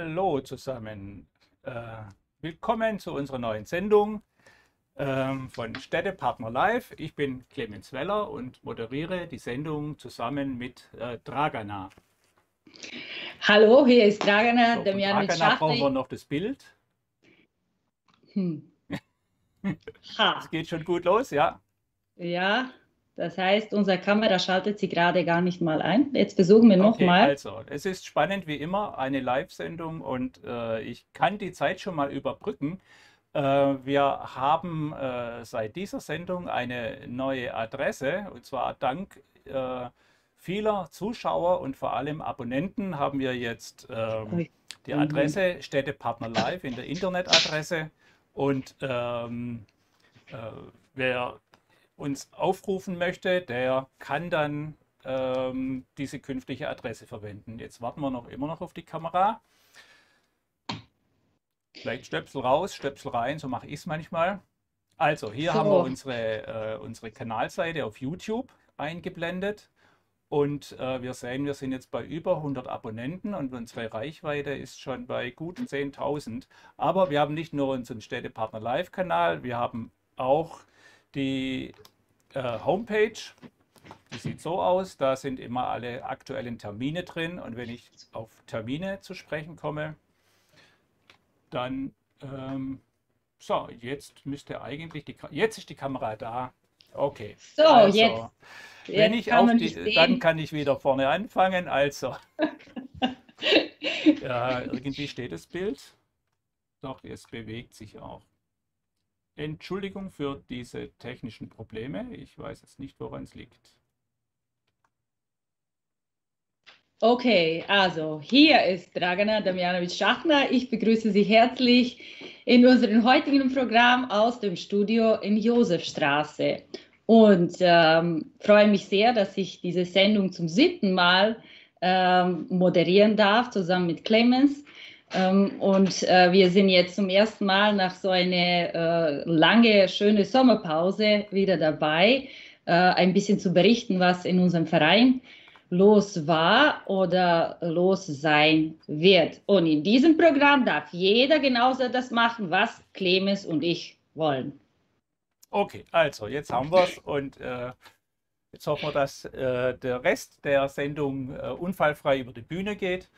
Hallo zusammen. Äh, willkommen zu unserer neuen Sendung ähm, von Städtepartner Live. Ich bin Clemens Weller und moderiere die Sendung zusammen mit äh, Dragana. Hallo, hier ist Dragana. So, Dragana brauchen wir noch das Bild. Hm. Es geht schon gut los, ja? Ja, das heißt, unsere Kamera schaltet sie gerade gar nicht mal ein. Jetzt versuchen wir okay, nochmal. Also, es ist spannend wie immer, eine Live-Sendung und äh, ich kann die Zeit schon mal überbrücken. Äh, wir haben äh, seit dieser Sendung eine neue Adresse und zwar dank äh, vieler Zuschauer und vor allem Abonnenten haben wir jetzt ähm, die Adresse Städtepartner Live in der Internetadresse und ähm, äh, wer uns aufrufen möchte, der kann dann ähm, diese künftige Adresse verwenden. Jetzt warten wir noch immer noch auf die Kamera. Vielleicht Stöpsel raus, Stöpsel rein, so mache ich es manchmal. Also hier so. haben wir unsere, äh, unsere Kanalseite auf YouTube eingeblendet. Und äh, wir sehen, wir sind jetzt bei über 100 Abonnenten und unsere Reichweite ist schon bei gut 10.000. Aber wir haben nicht nur unseren Städtepartner Live-Kanal, wir haben auch die äh, Homepage. Die sieht so aus, da sind immer alle aktuellen Termine drin und wenn ich auf Termine zu sprechen komme, dann, ähm, so, jetzt müsste eigentlich die, jetzt ist die Kamera da. Okay. So, also, jetzt. Wenn jetzt ich auf die, dann kann ich wieder vorne anfangen. Also, ja, irgendwie steht das Bild. Doch, es bewegt sich auch. Entschuldigung für diese technischen Probleme. Ich weiß jetzt nicht, woran es liegt. Okay, also hier ist Dragana Damjanovic-Schachner. Ich begrüße Sie herzlich in unserem heutigen Programm aus dem Studio in Josefstraße und ähm, freue mich sehr, dass ich diese Sendung zum siebten Mal ähm, moderieren darf, zusammen mit Clemens. Ähm, und äh, wir sind jetzt zum ersten Mal nach so einer äh, lange, schöne Sommerpause wieder dabei, äh, ein bisschen zu berichten, was in unserem Verein los war oder los sein wird. Und in diesem Programm darf jeder genauso das machen, was Clemens und ich wollen. Okay, also jetzt haben wir es und äh, jetzt hoffen wir, dass äh, der Rest der Sendung äh, unfallfrei über die Bühne geht.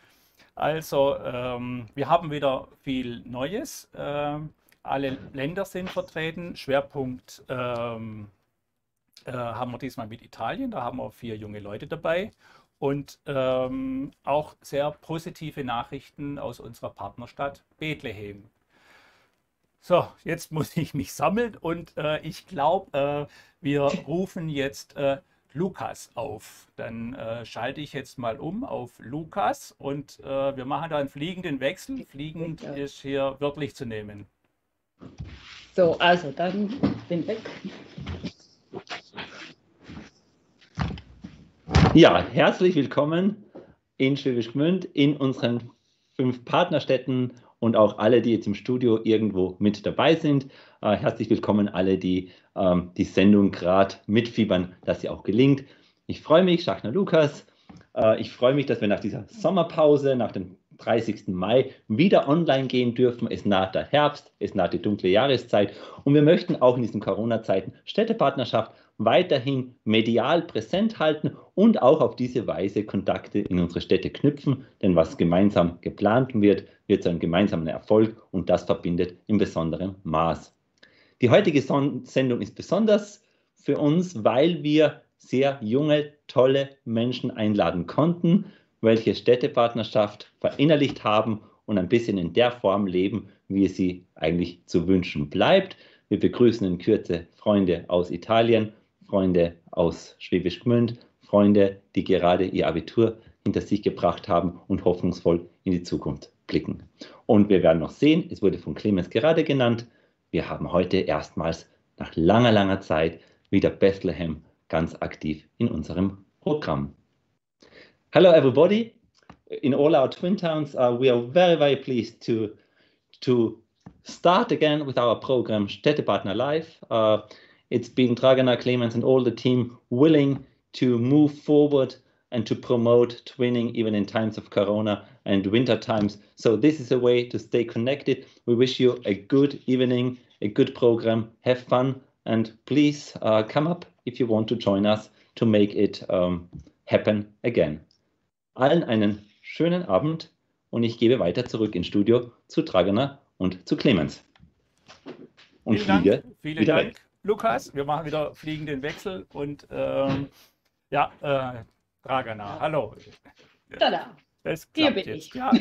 Also ähm, wir haben wieder viel Neues. Ähm, alle Länder sind vertreten. Schwerpunkt ähm, äh, haben wir diesmal mit Italien. Da haben wir vier junge Leute dabei. Und ähm, auch sehr positive Nachrichten aus unserer Partnerstadt Bethlehem. So, jetzt muss ich mich sammeln und äh, ich glaube, äh, wir rufen jetzt äh, Lukas auf. Dann äh, schalte ich jetzt mal um auf Lukas und äh, wir machen da einen fliegenden Wechsel. Fliegend ist hier wörtlich zu nehmen. So, also dann bin weg. Ja, herzlich willkommen in Schwäbisch Gmünd, in unseren fünf Partnerstädten und auch alle, die jetzt im Studio irgendwo mit dabei sind. Äh, herzlich willkommen alle, die ähm, die Sendung gerade mitfiebern, dass sie auch gelingt. Ich freue mich, Schachner Lukas. Äh, ich freue mich, dass wir nach dieser Sommerpause, nach dem 30. Mai wieder online gehen dürfen. Es naht der Herbst, es naht die dunkle Jahreszeit und wir möchten auch in diesen Corona-Zeiten Städtepartnerschaft weiterhin medial präsent halten und auch auf diese Weise Kontakte in unsere Städte knüpfen. Denn was gemeinsam geplant wird, wird zu einem gemeinsamen Erfolg und das verbindet in besonderem Maß. Die heutige Sendung ist besonders für uns, weil wir sehr junge, tolle Menschen einladen konnten, welche Städtepartnerschaft verinnerlicht haben und ein bisschen in der Form leben, wie es sie eigentlich zu wünschen bleibt. Wir begrüßen in Kürze Freunde aus Italien Freunde aus Schwäbisch Gmünd, Freunde, die gerade ihr Abitur hinter sich gebracht haben und hoffnungsvoll in die Zukunft blicken. Und wir werden noch sehen, es wurde von Clemens gerade genannt, wir haben heute erstmals nach langer, langer Zeit wieder Bethlehem ganz aktiv in unserem Programm. Hello everybody. In all our twin towns, uh, we are very, very pleased to, to start again with our program Städtepartner Live. Uh, it's been Dragana, Clemens, and all the team willing to move forward and to promote twinning even in times of Corona and winter times. So this is a way to stay connected. We wish you a good evening, a good program. Have fun and please uh, come up if you want to join us to make it um, happen again. Allen einen schönen Abend und ich gebe weiter zurück ins Studio zu Dragana und zu Clemens. Und vielen fliege Dank, vielen Dank, weg. Lukas. Wir machen wieder fliegenden Wechsel und ähm, ja, äh, Dragana, hallo. Tada. Es Hier bin jetzt. ich. Ja,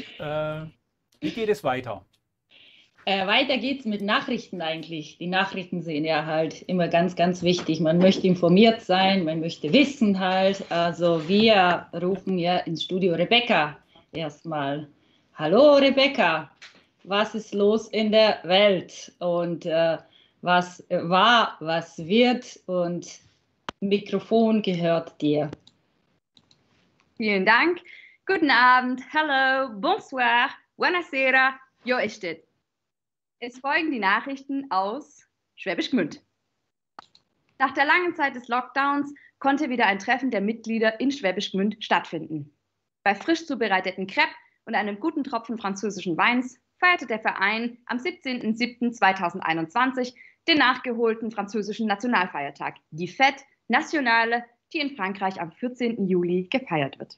äh, wie geht es weiter? Äh, weiter geht's mit Nachrichten eigentlich. Die Nachrichten sind ja halt immer ganz, ganz wichtig. Man möchte informiert sein, man möchte wissen halt. Also wir rufen ja ins Studio Rebecca erstmal. Hallo Rebecca, was ist los in der Welt und äh, was war, was wird und Mikrofon gehört dir. Vielen Dank. Guten Abend, hello, bonsoir, buonasera, jo estet. Es folgen die Nachrichten aus Schwäbisch Gmünd. Nach der langen Zeit des Lockdowns konnte wieder ein Treffen der Mitglieder in Schwäbisch Gmünd stattfinden. Bei frisch zubereiteten Crepe und einem guten Tropfen französischen Weins feierte der Verein am 17.07.2021 den nachgeholten französischen Nationalfeiertag, die Fête Nationale, die in Frankreich am 14. Juli gefeiert wird.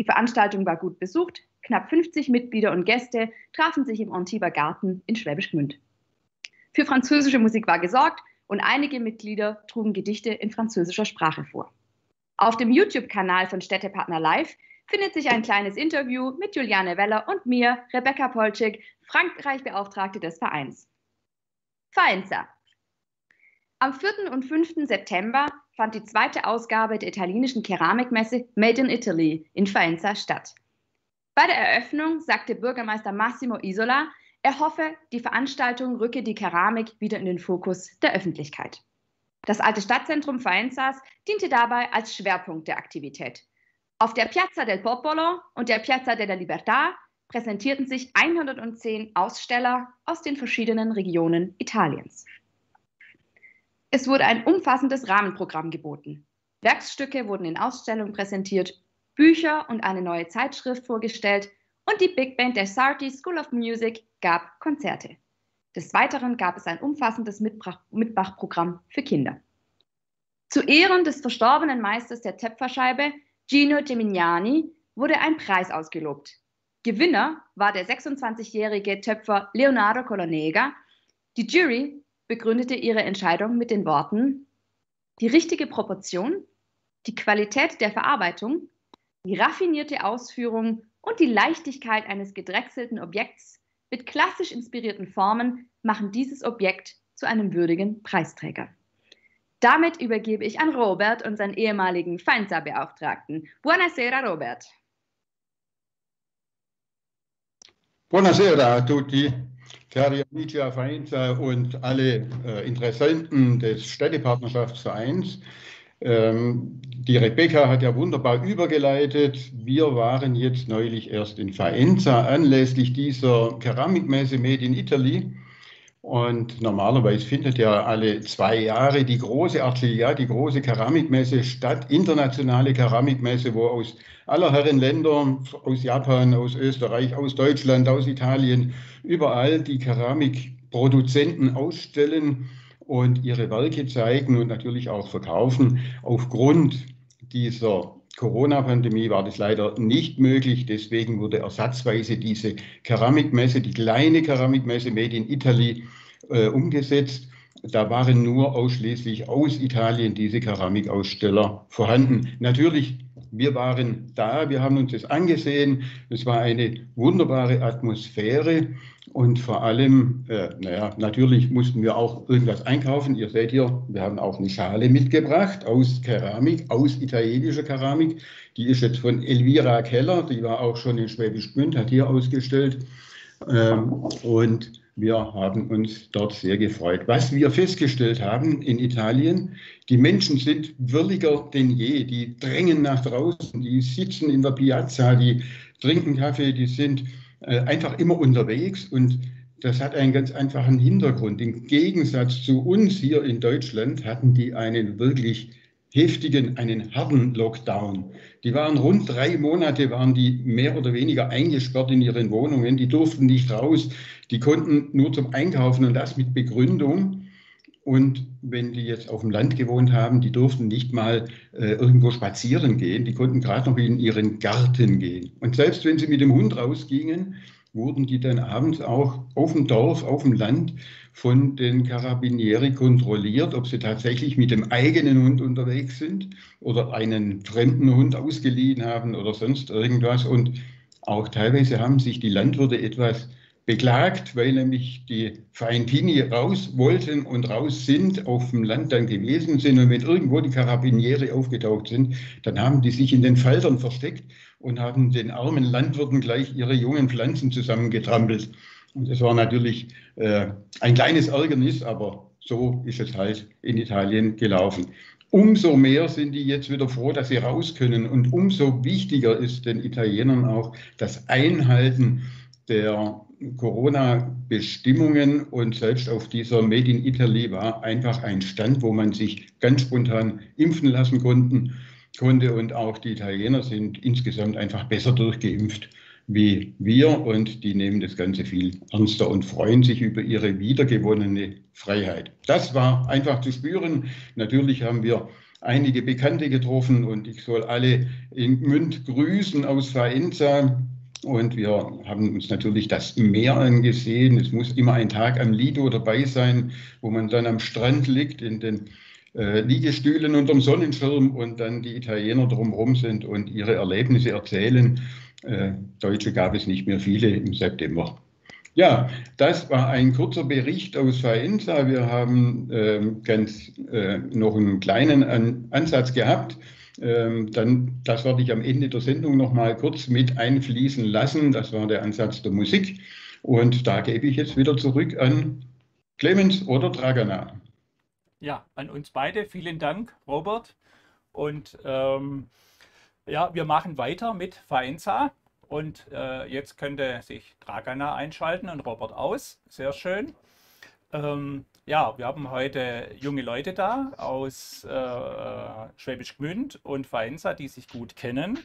Die Veranstaltung war gut besucht, knapp 50 Mitglieder und Gäste trafen sich im Antibes Garten in Schwäbisch Gmünd. Für französische Musik war gesorgt und einige Mitglieder trugen Gedichte in französischer Sprache vor. Auf dem YouTube-Kanal von Städtepartner Live findet sich ein kleines Interview mit Juliane Weller und mir, Rebecca Polczyk, Frankreich-Beauftragte des Vereins. Faenza. Am 4. und 5. September fand die zweite Ausgabe der italienischen Keramikmesse Made in Italy in Faenza statt. Bei der Eröffnung sagte Bürgermeister Massimo Isola, er hoffe, die Veranstaltung rücke die Keramik wieder in den Fokus der Öffentlichkeit. Das alte Stadtzentrum Faenzas diente dabei als Schwerpunkt der Aktivität. Auf der Piazza del Popolo und der Piazza della Libertà präsentierten sich 110 Aussteller aus den verschiedenen Regionen Italiens. Es wurde ein umfassendes Rahmenprogramm geboten. Werkstücke wurden in Ausstellungen präsentiert, Bücher und eine neue Zeitschrift vorgestellt und die Big Band der Sarti School of Music gab Konzerte. Des Weiteren gab es ein umfassendes Mitmachprogramm für Kinder. Zu Ehren des verstorbenen Meisters der Töpferscheibe Gino Gemignani wurde ein Preis ausgelobt. Gewinner war der 26-jährige Töpfer Leonardo Colonega. Die Jury begründete ihre Entscheidung mit den Worten, die richtige Proportion, die Qualität der Verarbeitung, die raffinierte Ausführung und die Leichtigkeit eines gedrechselten Objekts mit klassisch inspirierten Formen machen dieses Objekt zu einem würdigen Preisträger. Damit übergebe ich an Robert, unseren ehemaligen Feinza-Beauftragten. Buonasera, Robert. Buonasera a tutti, cari amici a Faenza und alle äh, Interessenten des Städtepartnerschaftsvereins. Ähm, die Rebecca hat ja wunderbar übergeleitet. Wir waren jetzt neulich erst in Faenza anlässlich dieser Keramikmesse Made in Italy. Und normalerweise findet ja alle zwei Jahre die große Artilia, die große Keramikmesse statt, internationale Keramikmesse, wo aus aller Herren Länder, aus Japan, aus Österreich, aus Deutschland, aus Italien, überall die Keramikproduzenten ausstellen und ihre Werke zeigen und natürlich auch verkaufen. Aufgrund dieser Corona-Pandemie war das leider nicht möglich. Deswegen wurde ersatzweise diese Keramikmesse, die kleine Keramikmesse Made in Italy, äh, umgesetzt. Da waren nur ausschließlich aus Italien diese Keramikaussteller vorhanden. Natürlich, wir waren da, wir haben uns das angesehen. Es war eine wunderbare Atmosphäre. Und vor allem, äh, naja, natürlich mussten wir auch irgendwas einkaufen. Ihr seht hier, wir haben auch eine Schale mitgebracht aus Keramik, aus italienischer Keramik. Die ist jetzt von Elvira Keller, die war auch schon in Schwäbisch Gmünd, hat hier ausgestellt. Ähm, und wir haben uns dort sehr gefreut. Was wir festgestellt haben in Italien, die Menschen sind williger denn je. Die drängen nach draußen, die sitzen in der Piazza, die trinken Kaffee, die sind äh, einfach immer unterwegs und das hat einen ganz einfachen Hintergrund. Im Gegensatz zu uns hier in Deutschland hatten die einen wirklich heftigen, einen harten Lockdown. Die waren rund drei Monate, waren die mehr oder weniger eingesperrt in ihren Wohnungen. Die durften nicht raus. Die konnten nur zum Einkaufen und das mit Begründung. Und wenn die jetzt auf dem Land gewohnt haben, die durften nicht mal äh, irgendwo spazieren gehen. Die konnten gerade noch in ihren Garten gehen. Und selbst wenn sie mit dem Hund rausgingen, wurden die dann abends auch auf dem Dorf, auf dem Land von den Carabinieri kontrolliert, ob sie tatsächlich mit dem eigenen Hund unterwegs sind oder einen fremden Hund ausgeliehen haben oder sonst irgendwas. Und auch teilweise haben sich die Landwirte etwas beklagt, weil nämlich die Feintini raus wollten und raus sind, auf dem Land dann gewesen sind. Und wenn irgendwo die Karabiniere aufgetaucht sind, dann haben die sich in den Faltern versteckt und haben den armen Landwirten gleich ihre jungen Pflanzen zusammengetrampelt. Und das war natürlich äh, ein kleines Ärgernis, aber so ist es halt in Italien gelaufen. Umso mehr sind die jetzt wieder froh, dass sie raus können. Und umso wichtiger ist den Italienern auch das Einhalten der Corona-Bestimmungen und selbst auf dieser Made in Italy war einfach ein Stand, wo man sich ganz spontan impfen lassen konnten, konnte und auch die Italiener sind insgesamt einfach besser durchgeimpft wie wir und die nehmen das Ganze viel ernster und freuen sich über ihre wiedergewonnene Freiheit. Das war einfach zu spüren. Natürlich haben wir einige Bekannte getroffen und ich soll alle in Münd grüßen aus Faenza. Und wir haben uns natürlich das Meer angesehen. Es muss immer ein Tag am Lido dabei sein, wo man dann am Strand liegt in den äh, Liegestühlen unterm Sonnenschirm und dann die Italiener drumherum sind und ihre Erlebnisse erzählen. Äh, Deutsche gab es nicht mehr viele im September. Ja, das war ein kurzer Bericht aus Faenza. Wir haben äh, ganz noch einen kleinen An Ansatz gehabt ähm, dann, das werde ich am Ende der Sendung noch mal kurz mit einfließen lassen. Das war der Ansatz der Musik. Und da gebe ich jetzt wieder zurück an Clemens oder Dragana. Ja, an uns beide. Vielen Dank, Robert. Und ähm, ja, wir machen weiter mit Faenza. Und äh, jetzt könnte sich Dragana einschalten und Robert aus. Sehr schön. Ähm, ja, wir haben heute junge Leute da aus äh, Schwäbisch Gmünd und Faenza, die sich gut kennen.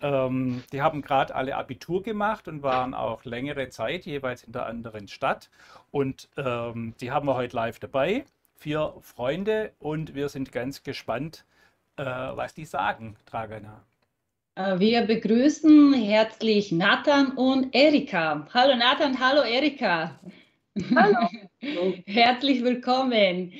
Ähm, die haben gerade alle Abitur gemacht und waren auch längere Zeit jeweils in der anderen Stadt. Und ähm, die haben wir heute live dabei. Vier Freunde und wir sind ganz gespannt, äh, was die sagen, Dragana. Äh, wir begrüßen herzlich Nathan und Erika. Hallo Nathan, hallo Erika. Hallo. Herzlich willkommen.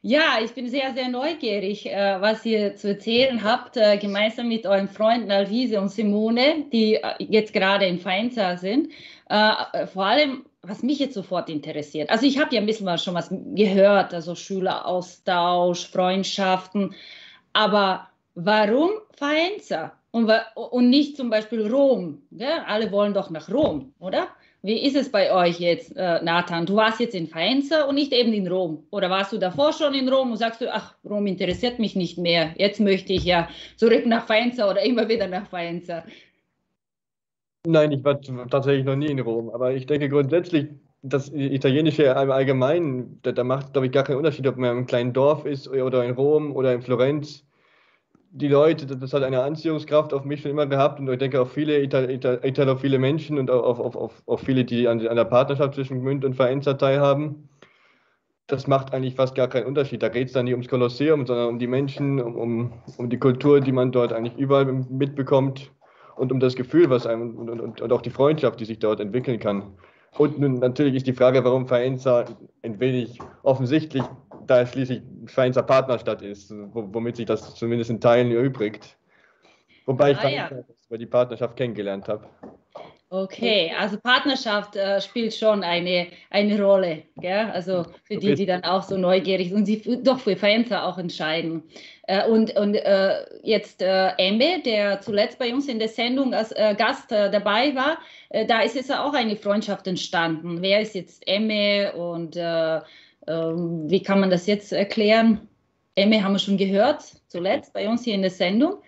Ja, ich bin sehr, sehr neugierig, äh, was ihr zu erzählen habt, äh, gemeinsam mit euren Freunden Alvise und Simone, die äh, jetzt gerade in Feinza sind. Vor allem, was mich jetzt sofort interessiert. Also ich habe ja ein bisschen was schon was gehört, also Schüleraustausch, Freundschaften. Aber warum Faenza und, nicht zum Beispiel Rom? Alle wollen doch nach Rom, oder? Wie ist es bei euch jetzt, äh, Nathan? Du warst jetzt in Faenza und nicht eben in Rom. Oder warst du davor schon in Rom und sagst du, ach, Rom interessiert mich nicht mehr. Jetzt möchte ich ja zurück nach Faenza oder immer wieder nach Faenza. Nein, ich war tatsächlich noch nie in Rom. Aber ich denke grundsätzlich, das Italienische im Allgemeinen, da, da macht, glaube ich, gar keinen Unterschied, ob man einem kleinen Dorf ist oder in Rom oder in Florenz die Leute, das hat eine Anziehungskraft auf mich schon immer gehabt und ich denke auf viele italophile Menschen und auf, auf, auf, auf viele, die an, an der Partnerschaft zwischen Gmünd und Vereinsar teilhaben. Das macht eigentlich fast gar keinen Unterschied. Da geht es dann nicht ums Kolosseum, sondern um die Menschen, um, um, um die Kultur, die man dort eigentlich überall mitbekommt und um das Gefühl, was einem und, und, und auch die Freundschaft, die sich dort entwickeln kann. Und natürlich ist die Frage, warum Vereinsar ein wenig offensichtlich da schließlich Schweinzer Partnerstadt ist, womit sich das zumindest in Teilen erübrigt. Wobei ah, ich ja. über die Partnerschaft kennengelernt habe. Okay, also Partnerschaft äh, spielt schon eine, eine Rolle, gell? also für die, die dann auch so neugierig sind und sich doch für Fans auch entscheiden. Äh, und und äh, jetzt äh, Emme, der zuletzt bei uns in der Sendung als äh, Gast äh, dabei war, da ist jetzt auch eine Freundschaft entstanden. Wer ist jetzt Emme und ähm, wie kann man das jetzt erklären? Emme haben wir schon gehört, zuletzt bei uns hier in der Sendung.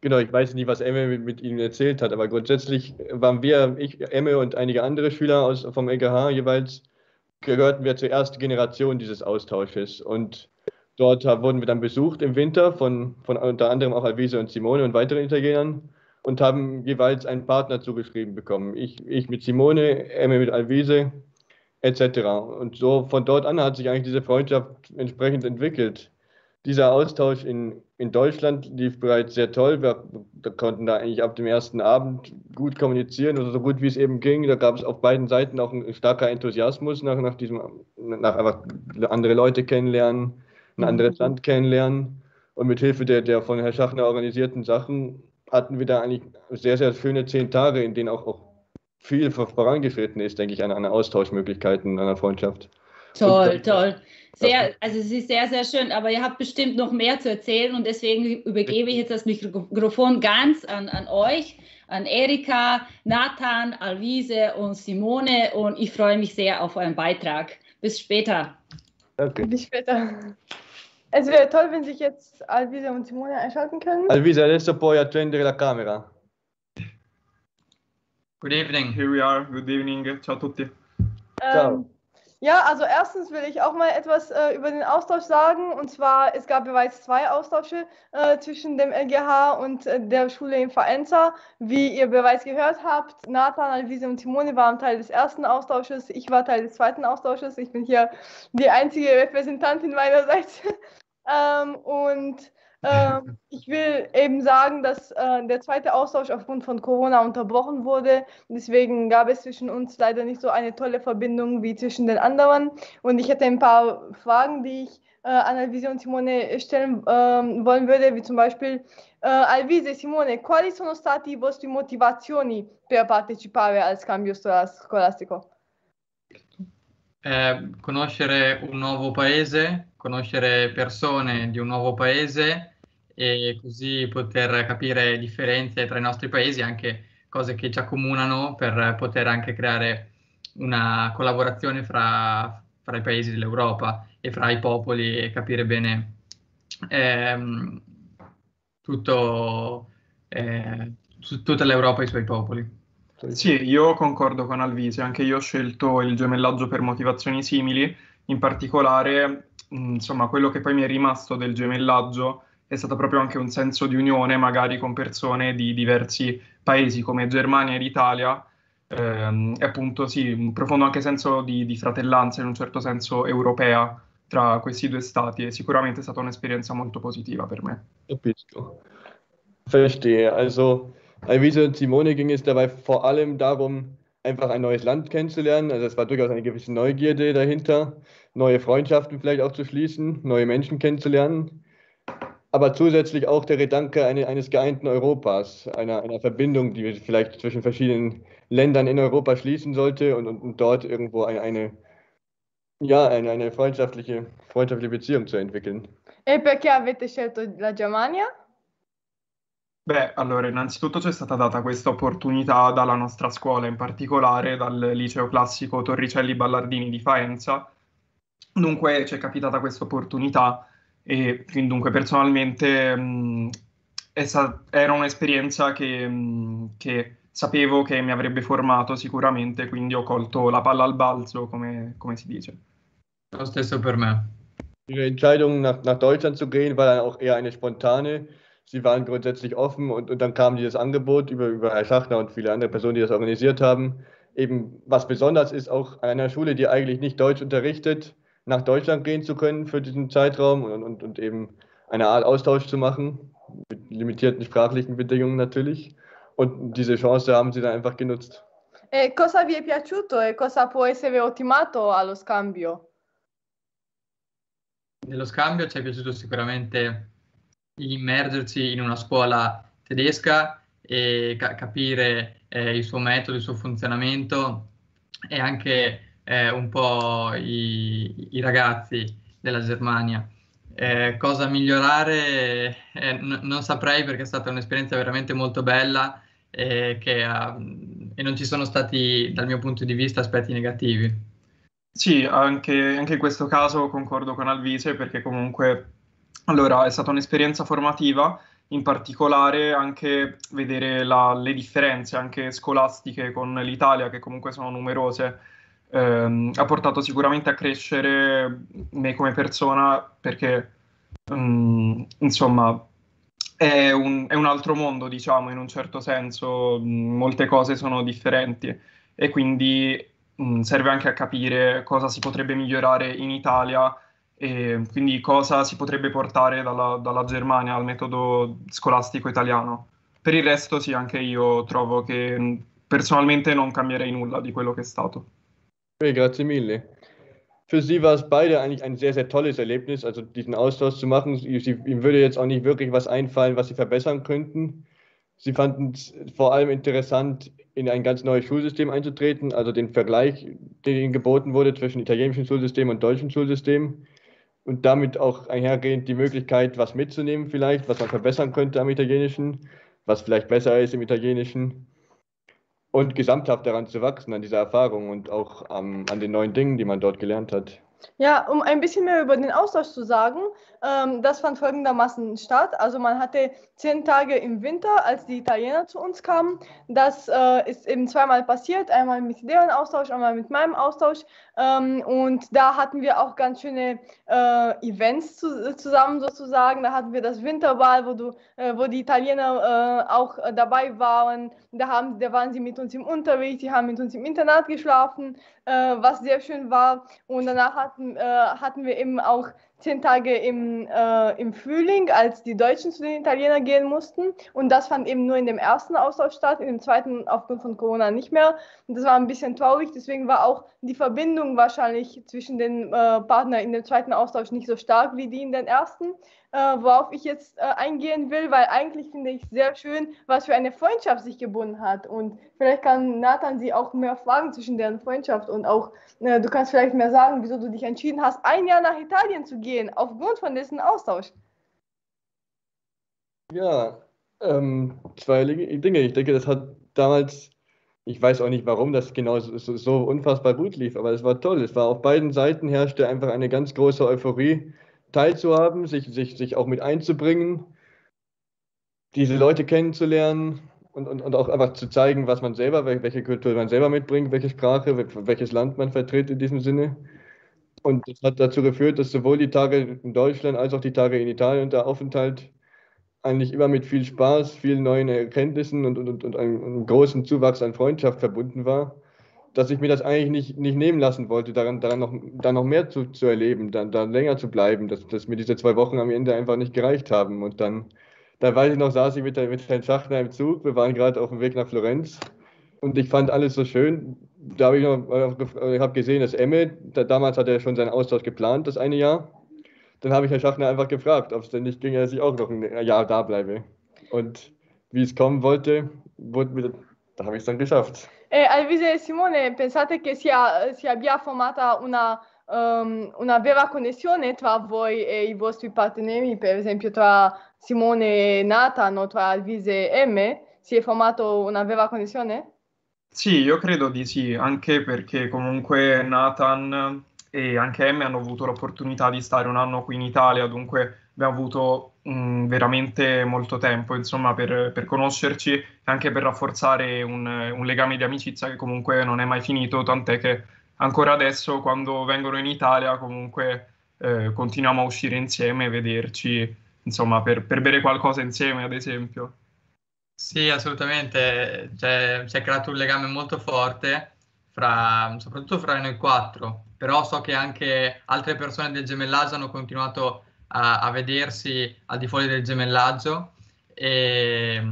Genau, ich weiß nicht, was Emme mit, mit, Ihnen erzählt hat, aber grundsätzlich waren wir, ich, Emme und einige andere Schüler aus, vom EGH jeweils, gehörten wir zur ersten Generation dieses Austausches. Und dort wurden wir dann besucht im Winter von, von unter anderem auch Alvise und Simone und weiteren Italienern und haben jeweils einen Partner zugeschrieben bekommen. Ich, ich mit Simone, Emme mit Alvise etc. Und so von dort an hat sich eigentlich diese Freundschaft entsprechend entwickelt. Dieser Austausch in, in Deutschland lief bereits sehr toll. Wir, wir konnten da eigentlich ab dem ersten Abend gut kommunizieren oder so gut wie es eben ging. Da gab es auf beiden Seiten auch ein starker Enthusiasmus nach, nach diesem, nach einfach andere Leute kennenlernen, ein anderes Land kennenlernen. Und mit Hilfe der, der von Herrn Schachner organisierten Sachen hatten wir da eigentlich sehr, sehr schöne zehn Tage, in denen auch, auch viel vorangeschritten ist, denke ich, an, an Austauschmöglichkeiten, an einer Freundschaft. Toll, und, toll. Sehr, also es ist sehr, sehr schön, aber ihr habt bestimmt noch mehr zu erzählen und deswegen übergebe ich jetzt das Mikrofon ganz an, an euch, an Erika, Nathan, Alvise und Simone und ich freue mich sehr auf euren Beitrag. Bis später. Okay. Bis später. Es wäre toll, wenn sich jetzt Alvise und Simone einschalten können. Alvise, adesso puoi accendere la camera. Good evening, here we are. Good evening. Ciao a tutti. Ciao. Ähm, ja, also erstens will ich auch mal etwas äh, über den Austausch sagen. Und zwar, es gab bereits zwei Austausche äh, zwischen dem LGH und äh, der Schule in Faenza. Wie ihr bereits gehört habt, Nathan, Alvise und Simone waren Teil des ersten Austausches. Ich war Teil des zweiten Austausches. Ich bin hier die einzige Repräsentantin meinerseits. ähm, und ähm, ich will eben sagen, dass äh, der zweite Austausch aufgrund von Corona unterbrochen wurde. Deswegen gab es zwischen uns leider nicht so eine tolle Verbindung wie zwischen den anderen. Und ich hätte ein paar Fragen, die ich äh, an Alvise und Simone stellen äh, wollen würde, wie zum Beispiel äh, Alvise, Simone, quali sono stati i vostri motivazioni per partecipare al scambio scolastico? Eh, conoscere un nuovo paese, conoscere persone di un nuovo paese e così poter capire differenze tra i nostri paesi, anche cose che ci accomunano per poter anche creare una collaborazione fra, fra i paesi dell'Europa e fra i popoli e capire bene ehm, tutto, eh, tutta l'Europa e i suoi popoli. Sì, io concordo con Alvise, anche io ho scelto il gemellaggio per motivazioni simili, in particolare, insomma, quello che poi mi è rimasto del gemellaggio è stato proprio anche un senso di unione magari con persone di diversi paesi come Germania ed Italia ehm, e appunto sì, un profondo anche senso di, di, fratellanza in un certo senso europea tra questi due stati e sicuramente è stata un'esperienza molto positiva per me. Capisco. Verstehe. Also und Simone ging es dabei vor allem darum, einfach ein neues Land kennenzulernen. Also es war durchaus eine gewisse Neugierde dahinter, neue Freundschaften vielleicht auch zu schließen, neue Menschen kennenzulernen aber zusätzlich auch der Gedanke eine, eines geeinten Europas, einer, einer Verbindung, die vielleicht zwischen verschiedenen Ländern in Europa schließen sollte und, und, und dort irgendwo eine, eine ja, eine, eine freundschaftliche, freundschaftliche Beziehung zu entwickeln. E perché avete scelto la Germania? Beh, allora, innanzitutto c'è stata data questa opportunità dalla nostra scuola, in particolare dal liceo classico Torricelli Ballardini di Faenza. Dunque ci è capitata questa opportunità e quindi dunque personalmente mh, sta- era un'esperienza che, mh, che, sapevo che mi avrebbe formato sicuramente, quindi ho colto la palla al balzo, come, come si dice. Lo stesso per me. Die Entscheidung nach, nach Deutschland zu gehen war dann auch eher eine spontane. Sie waren grundsätzlich offen und, und dann kam dieses Angebot über, über Herr Schachner und viele andere Personen, die das organisiert haben. Eben was besonders ist, auch an einer Schule, die eigentlich nicht Deutsch unterrichtet, nach Deutschland gehen zu können für diesen Zeitraum und, und, und eben eine Art Austausch zu machen, mit limitierten sprachlichen Bedingungen natürlich. Und diese Chance haben sie dann einfach genutzt. E cosa vi è piaciuto e cosa può essere ottimato allo scambio? Nello scambio ci è piaciuto sicuramente immergersi in una scuola tedesca e ca- capire eh, il suo metodo, il suo funzionamento e anche eh, un po' i, i, ragazzi della Germania. Eh, cosa migliorare eh, n- non saprei perché è stata un'esperienza veramente molto bella e, che, uh, e non ci sono stati dal mio punto di vista aspetti negativi. Sì, anche, anche in questo caso concordo con Alvise perché comunque allora, è stata un'esperienza formativa, in particolare anche vedere la, le differenze anche scolastiche con l'Italia, che comunque sono numerose ehm, ha portato sicuramente a crescere me come persona perché um, insomma, è un, è un, altro mondo, diciamo, in un certo senso, molte cose sono differenti e quindi mh, serve anche a capire cosa si potrebbe migliorare in Italia e quindi cosa si potrebbe portare dalla, dalla Germania al metodo scolastico italiano. Per il resto sì, anche io trovo che personalmente non cambierei nulla di quello che è stato. Okay, grazie mille. Für Sie war es beide eigentlich ein sehr, sehr tolles Erlebnis, also diesen Austausch zu machen. Sie, ihm würde jetzt auch nicht wirklich was einfallen, was Sie verbessern könnten. Sie fanden es vor allem interessant, in ein ganz neues Schulsystem einzutreten, also den Vergleich, der Ihnen geboten wurde zwischen italienischem Schulsystem und deutschem Schulsystem und damit auch einhergehend die Möglichkeit, was mitzunehmen vielleicht, was man verbessern könnte am italienischen, was vielleicht besser ist im italienischen und gesamthaft daran zu wachsen, an dieser Erfahrung und auch ähm, an den neuen Dingen, die man dort gelernt hat. Ja, um ein bisschen mehr über den Austausch zu sagen, ähm, das fand folgendermaßen statt. Also man hatte zehn Tage im Winter, als die Italiener zu uns kamen. Das äh, ist eben zweimal passiert, einmal mit deren Austausch, einmal mit meinem Austausch. Ähm, und da hatten wir auch ganz schöne äh, Events zu, zusammen sozusagen. Da hatten wir das Winterball, wo, du, äh, wo die Italiener äh, auch dabei waren. Da, haben, da waren sie mit uns im Unterricht, sie haben mit uns im Internat geschlafen, äh, was sehr schön war. Und danach hatten, äh, hatten wir eben auch zehn Tage im, äh, im Frühling, als die Deutschen zu den Italienern gehen mussten. Und das fand eben nur in dem ersten Austausch statt, in dem zweiten aufgrund von Corona nicht mehr. Und das war ein bisschen traurig. Deswegen war auch die Verbindung wahrscheinlich zwischen den äh, Partnern in dem zweiten Austausch nicht so stark wie die in den ersten äh, worauf ich jetzt äh, eingehen will, weil eigentlich finde ich sehr schön, was für eine Freundschaft sich gebunden hat. Und vielleicht kann Nathan sie auch mehr fragen zwischen deren Freundschaft und auch, äh, du kannst vielleicht mehr sagen, wieso du dich entschieden hast, ein Jahr nach Italien zu gehen, aufgrund von dessen Austausch. Ja, ähm, zwei Dinge. Ich denke, das hat damals, ich weiß auch nicht warum das genau so, so unfassbar gut lief, aber es war toll. Es war auf beiden Seiten herrschte einfach eine ganz große Euphorie teilzuhaben, sich, sich, sich auch mit einzubringen, diese Leute kennenzulernen und, und, und auch einfach zu zeigen, was man selber, welche Kultur man selber mitbringt, welche Sprache, welches Land man vertritt in diesem Sinne. Und das hat dazu geführt, dass sowohl die Tage in Deutschland als auch die Tage in Italien der Aufenthalt eigentlich immer mit viel Spaß, vielen neuen Erkenntnissen und, und, und einem, einem großen Zuwachs an Freundschaft verbunden war dass ich mir das eigentlich nicht, nicht nehmen lassen wollte, daran, daran noch, da noch mehr zu, zu erleben, dann, dann länger zu bleiben, dass, dass mir diese zwei Wochen am Ende einfach nicht gereicht haben. Und dann, da weiß ich noch, saß ich mit, mit Herrn Schachner im Zug, wir waren gerade auf dem Weg nach Florenz und ich fand alles so schön. Da habe ich noch ich hab gesehen, dass Emme, da, damals hat er schon seinen Austausch geplant, das eine Jahr. Dann habe ich Herrn Schachner einfach gefragt, ob es denn nicht ging, dass ich auch noch ein Jahr da bleibe. Und wie es kommen wollte, wurde mir, da habe ich es dann geschafft. E Alvise e Simone, pensate che sia, si abbia formata una, um, una vera connessione tra voi e i vostri parteneri, per esempio tra Simone e Nathan o tra Alvise e me? Si è formata una vera connessione? Sì, io credo di sì, anche perché comunque Nathan e anche Emme hanno avuto l'opportunità di stare un anno qui in Italia, dunque abbiamo avuto mh, mm, veramente molto tempo insomma, per, per, conoscerci e anche per rafforzare un, un, legame di amicizia che comunque non è mai finito, tant'è che ancora adesso quando vengono in Italia comunque eh, continuiamo a uscire insieme vederci, insomma, per, per bere qualcosa insieme, ad esempio. Sì, assolutamente, cioè, si è creato un legame molto forte, fra, soprattutto fra noi quattro, però so che anche altre persone del gemellaggio hanno continuato a, a vedersi al di fuori del gemellaggio e,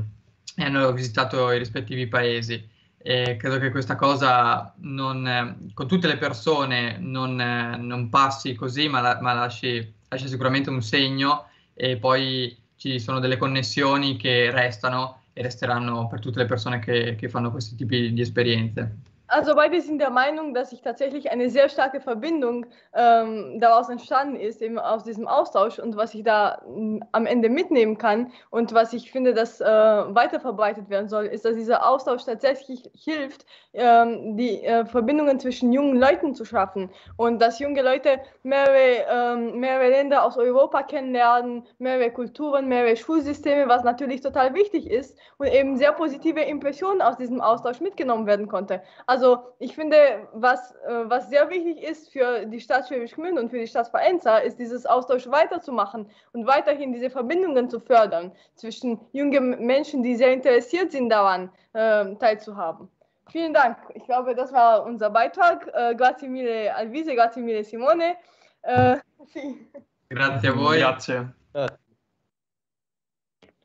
e, hanno visitato i rispettivi paesi. E credo che questa cosa non, con tutte le persone non, non passi così, ma, la, ma lasci, lasci sicuramente un segno e poi ci sono delle connessioni che restano resteranno per tutte le persone che, che fanno questi tipi di esperienze. Also beide sind der Meinung, dass sich tatsächlich eine sehr starke Verbindung ähm, daraus entstanden ist, eben aus diesem Austausch und was ich da m, am Ende mitnehmen kann und was ich finde, dass äh, weiter verbreitet werden soll, ist, dass dieser Austausch tatsächlich hilft, ähm, die äh, Verbindungen zwischen jungen Leuten zu schaffen und dass junge Leute mehrere, ähm, mehrere Länder aus Europa kennenlernen, mehrere Kulturen, mehrere Schulsysteme, was natürlich total wichtig ist und eben sehr positive Impressionen aus diesem Austausch mitgenommen werden konnte. Also Also ich finde, was, äh, was sehr wichtig ist für die Stadt Schwäbisch Gmünd und für die Stadt Vereinsar, ist dieses Austausch weiterzumachen und weiterhin diese Verbindungen zu fördern zwischen jungen Menschen, die sehr interessiert sind daran, äh, teilzuhaben. Vielen Dank. Ich glaube, das war unser Beitrag. Äh, grazie mille Alvise, grazie mille Simone. Äh, Grazie a voi. Grazie.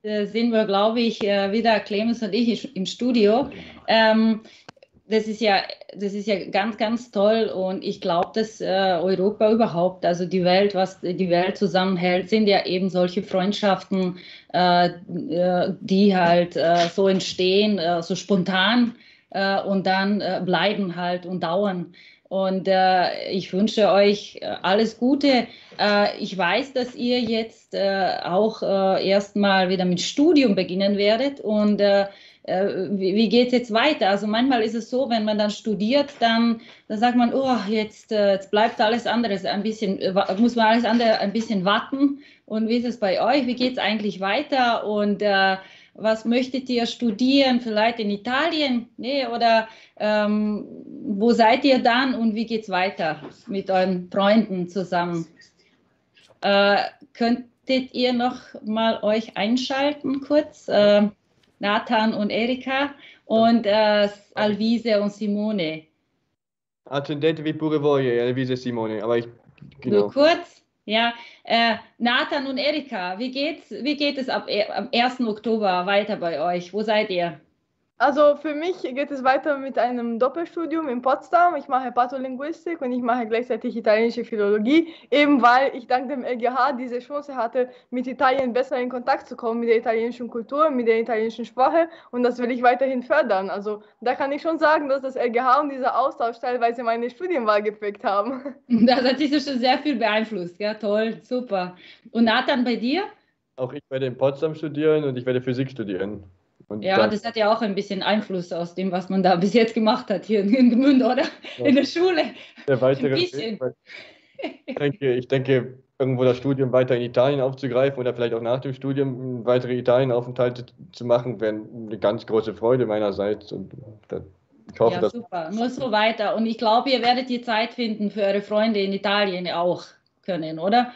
Sind wir, glaube ich, äh, wieder Clemens und ich im Studio. Ähm, das ist ja, das ist ja ganz, ganz toll und ich glaube, dass äh, Europa überhaupt, also die Welt, was die Welt zusammenhält, sind ja eben solche Freundschaften, äh, äh die halt äh, so entstehen, so spontan und dann bleiben halt und dauern. Und äh, ich wünsche euch äh, alles Gute. Äh, ich weiß, dass ihr jetzt äh, auch äh, erstmal wieder mit Studium beginnen werdet. Und äh, wie, wie geht es jetzt weiter? Also manchmal ist es so, wenn man dann studiert, dann, dann sagt man, oh, jetzt, jetzt bleibt alles anderes ein bisschen, muss man alles andere ein bisschen warten. Und wie ist es bei euch? Wie geht es eigentlich weiter? Und was möchtet ihr studieren? Vielleicht in Italien? Nee, oder ähm, wo seid ihr dann und wie geht es weiter mit euren Freunden zusammen? Äh, könntet ihr noch mal euch einschalten kurz? Äh, Nathan und Erika und äh, Alvise und Simone. Attendetevi pure voi, Alvise Simone, aber ich genau. Nur kurz. Ja, äh, Nathan und Erika, wie geht's, wie geht es ab, am 1. Oktober weiter bei euch? Wo seid ihr? Also für mich geht es weiter mit einem Doppelstudium in Potsdam. Ich mache Patholinguistik und ich mache gleichzeitig italienische Philologie, eben weil ich dank dem LGH diese Chance hatte, mit Italien besser in Kontakt zu kommen, mit der italienischen Kultur, mit der italienischen Sprache und das will ich weiterhin fördern. Also da kann ich schon sagen, dass das LGH und dieser Austausch teilweise meine Studienwahl geprägt haben. Das hat sich schon sehr viel beeinflusst. Ja, toll, super. Und Nathan, bei dir? Auch ich werde in Potsdam studieren und ich werde Physik studieren. Und ja, das hat ja auch ein bisschen Einfluss aus dem, was man da bis jetzt gemacht hat hier in Gmünd, oder? Ja. In der Schule. Der weitere ich denke, ich denke, irgendwo das Studium weiter in Italien aufzugreifen oder vielleicht auch nach dem Studium weitere Italienaufenthalte zu machen, wäre eine ganz große Freude meinerseits. Und ich hoffe, ja, super. Nur so weiter. Und ich glaube, ihr werdet die Zeit finden für eure Freunde in Italien auch können, oder?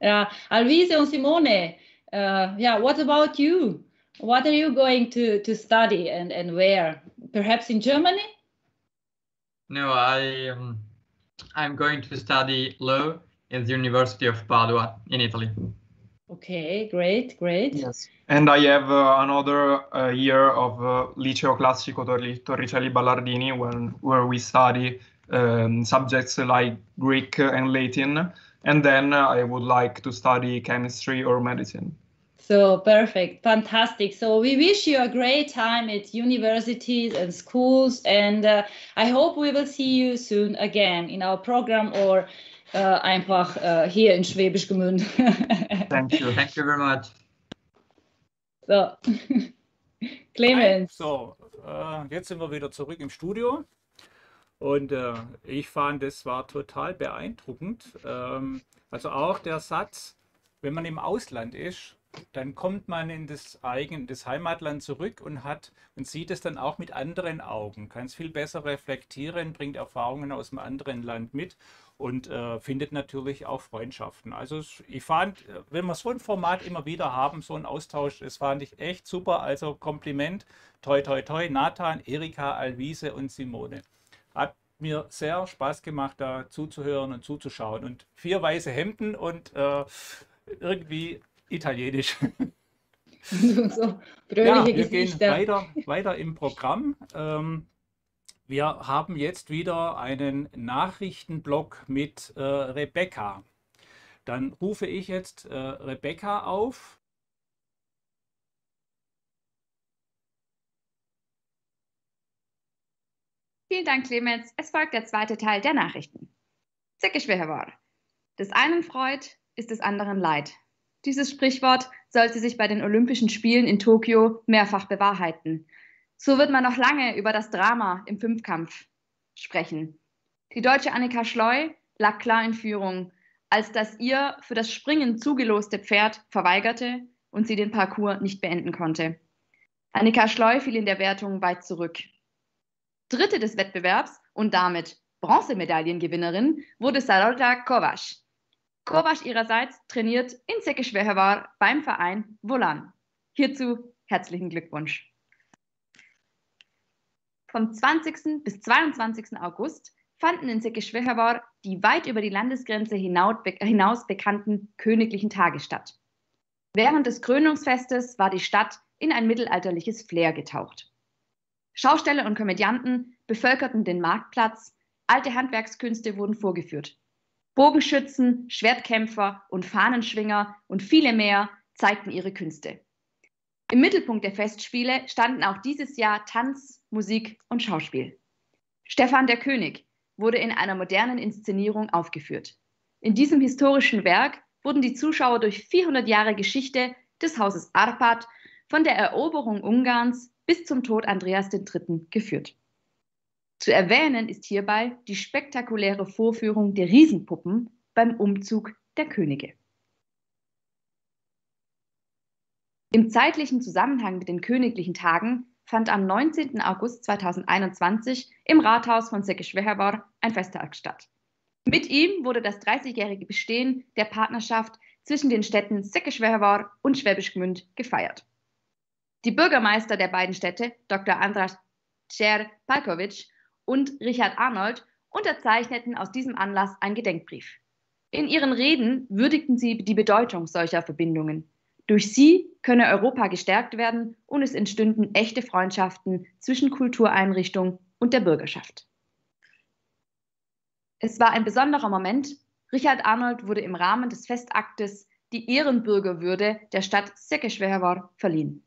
Ja, Alvise und Simone, uh, yeah, what about you? What are you going to, to study and, and where? Perhaps in Germany? No, I, um, I'm going to study law at the University of Padua in Italy. Okay, great, great. Yes. And I have uh, another uh, year of uh, Liceo Classico Torri- Torricelli Ballardini when, where we study um, subjects like Greek and Latin. And then I would like to study chemistry or medicine. So perfect, fantastic. So we wish you a great time at universities and schools, and uh, I hope we will see you soon again in our program or uh, einfach uh, hier in Schwäbisch Gmünd. Thank you. Thank you very much. So, Clemens. So, äh, jetzt sind wir wieder zurück im Studio. Und äh, ich fand, es war total beeindruckend. Ähm, also auch der Satz, wenn man im Ausland ist, dann kommt man in das eigen, das Heimatland zurück und hat und sieht es dann auch mit anderen Augen, kann es viel besser reflektieren, bringt Erfahrungen aus einem anderen Land mit und äh, findet natürlich auch Freundschaften. Also ich fand, wenn wir so ein Format immer wieder haben, so ein Austausch, das fand ich echt super. Also Kompliment, toi toi toi, Nathan, Erika, Alvise und Simone. Hat mir sehr Spaß gemacht, da zuzuhören und zuzuschauen. Und vier weiße Hemden und äh, irgendwie Italienisch. so ja, wir gehen weiter, weiter im Programm. Ähm, wir haben jetzt wieder einen Nachrichtenblock mit äh, Rebecca. Dann rufe ich jetzt äh, Rebecca auf. Vielen Dank, Clemens. Es folgt der zweite Teil der Nachrichten. Zickischweher Des einen Freud ist des anderen Leid. Dieses Sprichwort sollte sich bei den Olympischen Spielen in Tokio mehrfach bewahrheiten. So wird man noch lange über das Drama im Fünfkampf sprechen. Die deutsche Annika Schleu lag klar in Führung, als das ihr für das Springen zugeloste Pferd verweigerte und sie den Parcours nicht beenden konnte. Annika Schleu fiel in der Wertung weit zurück. Dritte des Wettbewerbs und damit Bronzemedaillengewinnerin wurde Sarota Kovac. Kovac ihrerseits trainiert in Sekeshvehevar beim Verein Volan. Hierzu herzlichen Glückwunsch. Vom 20. bis 22. August fanden in Sekeshvehevar die weit über die Landesgrenze hinaus bekannten königlichen Tage statt. Während des Krönungsfestes war die Stadt in ein mittelalterliches Flair getaucht. Schausteller und Komödianten bevölkerten den Marktplatz, alte Handwerkskünste wurden vorgeführt. Bogenschützen, Schwertkämpfer und Fahnenschwinger und viele mehr zeigten ihre Künste. Im Mittelpunkt der Festspiele standen auch dieses Jahr Tanz, Musik und Schauspiel. Stefan der König wurde in einer modernen Inszenierung aufgeführt. In diesem historischen Werk wurden die Zuschauer durch 400 Jahre Geschichte des Hauses Arpad von der Eroberung Ungarns bis zum Tod Andreas III. geführt. Zu erwähnen ist hierbei die spektakuläre Vorführung der Riesenpuppen beim Umzug der Könige. Im zeitlichen Zusammenhang mit den königlichen Tagen fand am 19. August 2021 im Rathaus von Sekeshvehevar ein Festtag statt. Mit ihm wurde das 30-jährige Bestehen der Partnerschaft zwischen den Städten Sekeshvehevar und Schwäbisch Gmünd gefeiert. Die Bürgermeister der beiden Städte, Dr. Andras Cer Palkovic und Richard Arnold, unterzeichneten aus diesem Anlass einen Gedenkbrief. In ihren Reden würdigten sie die Bedeutung solcher Verbindungen. Durch sie könne Europa gestärkt werden und es entstünden echte Freundschaften zwischen Kultureinrichtungen und der Bürgerschaft. Es war ein besonderer Moment. Richard Arnold wurde im Rahmen des Festaktes die Ehrenbürgerwürde der Stadt Sekeshvehevar verliehen.